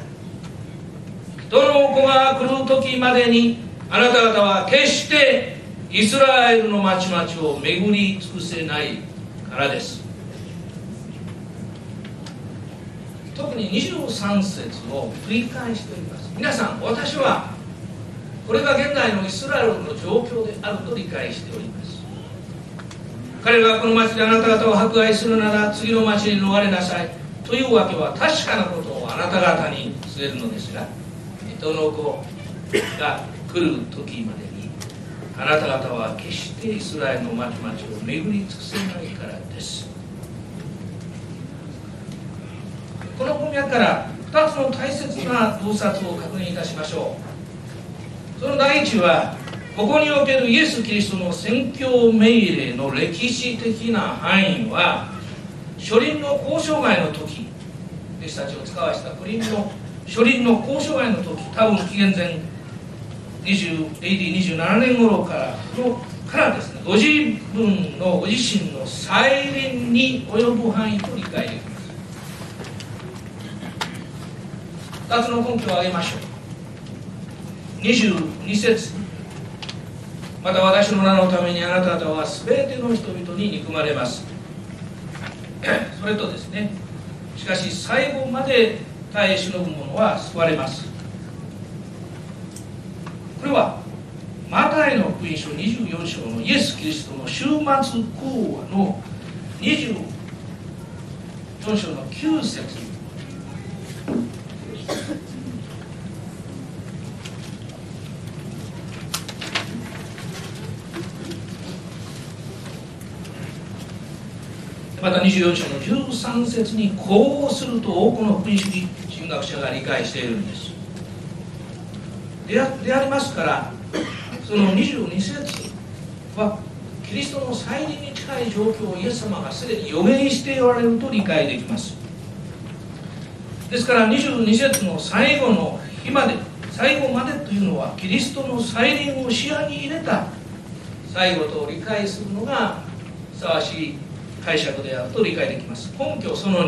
人の子が来る時までにあなた方は決してイスラエルの町々を巡り尽くせないからです。特に23節を繰り返しております。皆さん私はこれが現代のイスラエルの状況であると理解しております。彼らがこの町であなた方を迫害するなら次の町に逃れなさい。というわけは確かなことをあなた方に告げるのですが人の子が来る時まであなた方は決してイスラエルの町々を巡り尽くせないからです。この文脈から2つの大切な洞察を確認いたしましょう。その第一はここにおけるイエス・キリストの宣教命令の歴史的な範囲は初輪の交渉外の時弟子たちを使わした不倫の初輪の交渉外の時多分紀元前 AD27 年頃からのからですねご自分のご自身の再臨に及ぶ範囲と理解できます。2つの根拠を挙げましょう。22節。また私の名のためにあなた方は全ての人々に憎まれます。それとですねしかし最後まで耐え忍ぶ者は救われます。これはマタイの福音書24章のイエス・キリストの終末講話の24章の9節また24章の13節にこうすると多くの福音主義神学者が理解しているんです。であでありますからその22節はキリストの再臨に近い状況をイエス様がすでに予言しておられると理解できます。ですから22節の最後の日まで最後までというのはキリストの再臨を視野に入れた最後と理解するのがふさわしい解釈であると理解できます。根拠その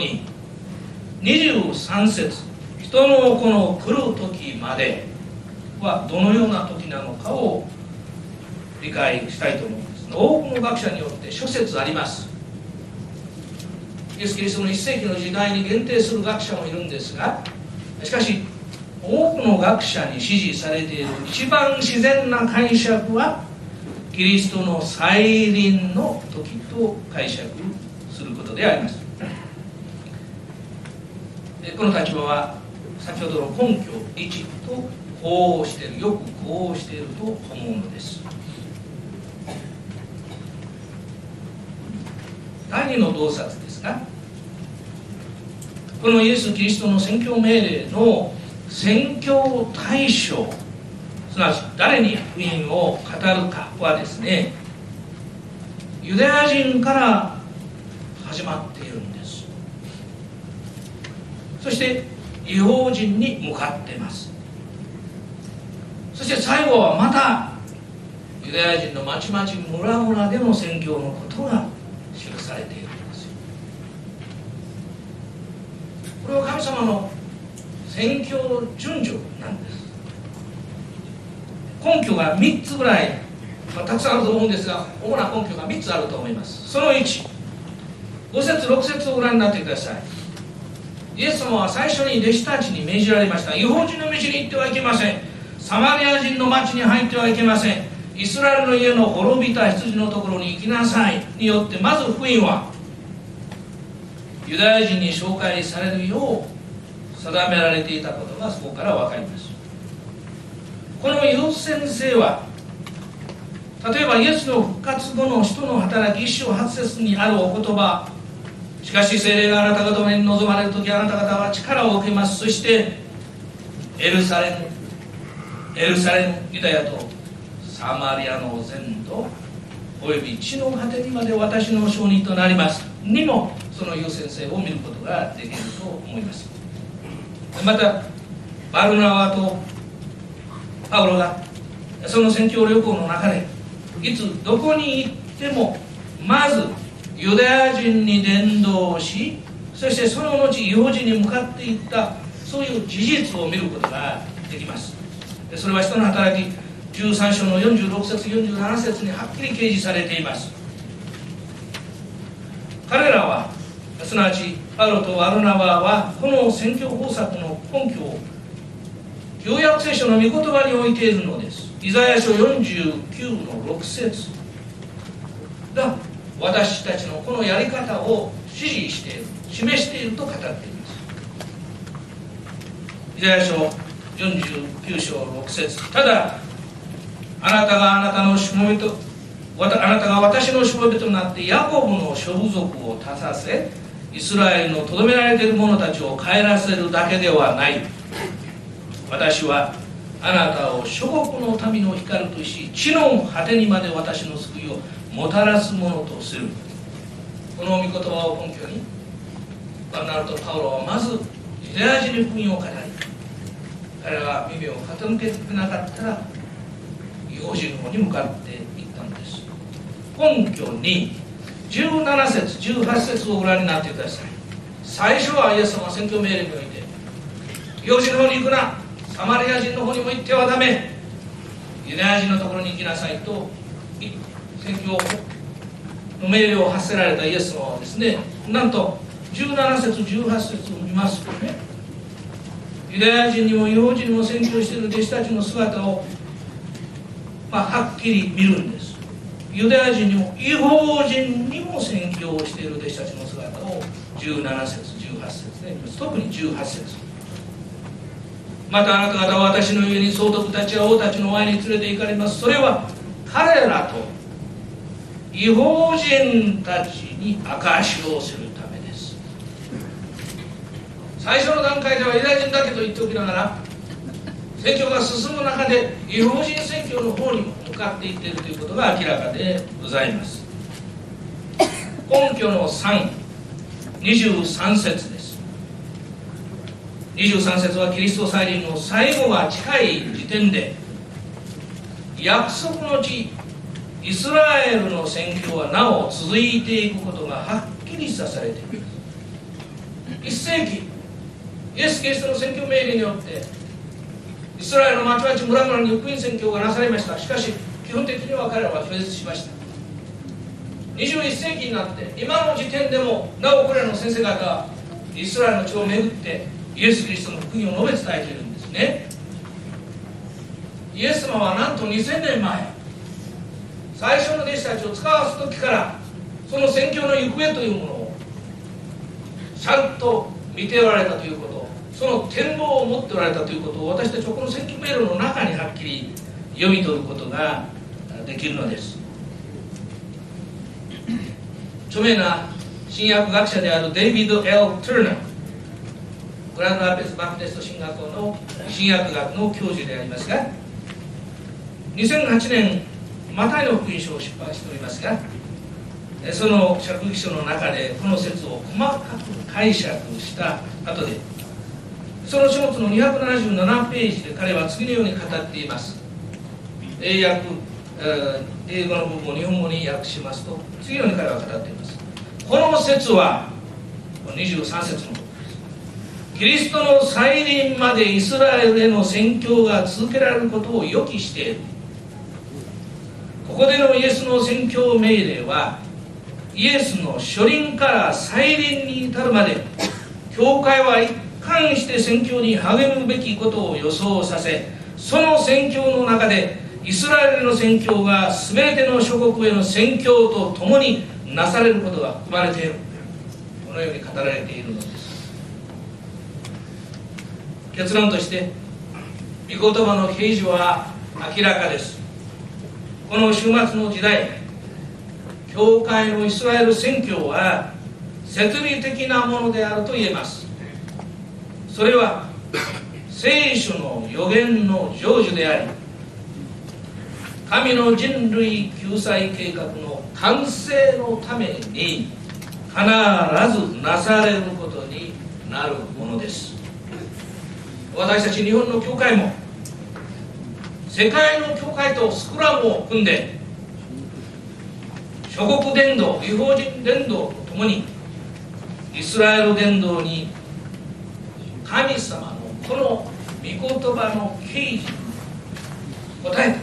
223節人のこの来る時まではどのような時なのかを理解したいと思います。多くの学者によって諸説あります。イエス・キリストの1世紀の時代に限定する学者もいるんですがしかし多くの学者に支持されている一番自然な解釈はキリストの再臨の時と解釈することであります。この立場は先ほどの根拠1と呼応してるよく呼応していると思うのです。第二の洞察ですがこのイエス・キリストの宣教命令の宣教対象すなわち誰に福音を語るかはですねユダヤ人から始まっているんです。そして違法人に向かっています。そして最後はまたユダヤ人の町々村々での宣教のことが記されているんですよ。これは神様の宣教順序なんです。根拠が3つぐらい、まあ、たくさんあると思うんですが主な根拠が3つあると思います。その1 5節6節をご覧になってください。イエス様は最初に弟子たちに命じられました違法人の道に行ってはいけません。サマリア人の町に入ってはいけません。イスラエルの家の滅びた羊のところに行きなさい。によってまず福音はユダヤ人に紹介されるよう定められていたことがそこから分かります。この優先性は例えばイエスの復活後の人の働き一章八節にあるお言葉しかし精霊があなた方に望まれる時あなた方は力を受けます。そしてエルサレムエルサレムユダヤとサマリアの全土および地の果てにまで私の証人となります。にもその優先性を見ることができると思います。またバルナワとパウロがその宣教旅行の中でいつどこに行ってもまずユダヤ人に伝道しそしてその後違法人に向かっていったそういう事実を見ることができます。それは人の働き13章の46節47節にはっきり掲示されています。彼らはすなわちパロとアルナバはこの宣教工作の根拠を旧約聖書の御言葉に置いているのです。イザヤ書49の6節。が私たちのこのやり方を指示している示していると語っています。イザヤ書49章6節。ただあなたがあなたのしもべとあなたが私のしもべとなってヤコブの諸部族を立たせイスラエルのとどめられている者たちを帰らせるだけではない。私はあなたを諸国の民の光とし地の果てにまで私の救いをもたらすものとする。この御言葉を根拠にバナルとパウロはまずユダヤ人に福音を語り彼らが耳を傾けてなかったら違法人の方に向かっていったんです。根拠に17節18節をご覧になってください。最初はイエス様は宣教命令において違法人の方に行くな。サマリア人の方にも行ってはダメ。ユダヤ人のところに行きなさいと宣教の命令を発せられたイエス様はですねなんと17節18節を見ますとねユダヤ人にも違法人にも宣教している弟子たちの姿を、まあ、はっきり見るんです。ユダヤ人にも違法人にも宣教している弟子たちの姿を17節18節で見ます特に18節。またあなた方は私の家に総督たちや王たちの前に連れて行かれます。それは彼らと違法人たちに証しをする。最初の段階ではユダヤ人だけと言っておきながら選挙が進む中で違法人選挙の方にも向かっていっているということが明らかでございます。根拠の323節です。23節はキリスト再臨の最後が近い時点で約束の地イスラエルの宣教はなお続いていくことがはっきりさされています。1世紀イエス・キリストの宣教命令によってイスラエルの町々村々に福音宣教がなされました。しかし基本的には彼らは拒絶しました。21世紀になって今の時点でもなおこれらの先生方はイスラエルの地を巡ってイエス・キリストの福音を述べ伝えているんですね。イエス様はなんと2000年前最初の弟子たちを使わす時からその宣教の行方というものをちゃんと見ておられたということ。その展望を持っておられたということを私たちはこの宣教メールの中にはっきり読み取ることができるのです。著名な新約学者であるデイビッド・ L・ トゥーナー。グランドアペス・バプテスト進学校の新約学の教授でありますが2008年マタイの福音書を出版しておりますがその釈義書の中でこの説を細かく解釈した後でその書物の277ページで彼は次のように語っています。英訳、えー英語の部分を日本語に訳しますと次のように彼は語っています。この説は23節のことですキリストの再臨までイスラエルへの宣教が続けられることを予期している。ここでのイエスの宣教命令はイエスの初臨から再臨に至るまで教会は一貫して宣教に励むべきことを予想させその宣教の中でイスラエルの宣教が全ての諸国への宣教とともになされることが含まれている。このように語られているのです。結論として御言葉の啓示は明らかです。この終末の時代教会のイスラエル宣教は設備的なものであると言えます。それは聖書の予言の成就であり神の人類救済計画の完成のために必ずなされることになるものです。私たち日本の教会も世界の教会とスクラムを組んで諸国伝道違法人伝道とともにイスラエル伝道に神様のこの御言葉の啓示。に応えて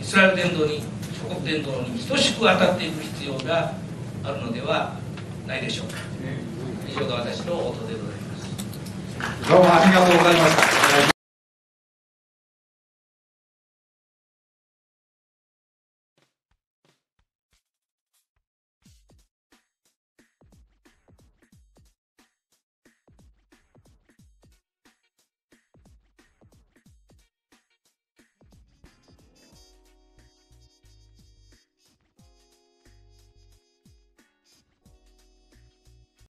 イスラエル伝道に諸国伝道に等しく当たっていく必要があるのではないでしょうか以上が私の応答でござい。ますどうもありがとうございました。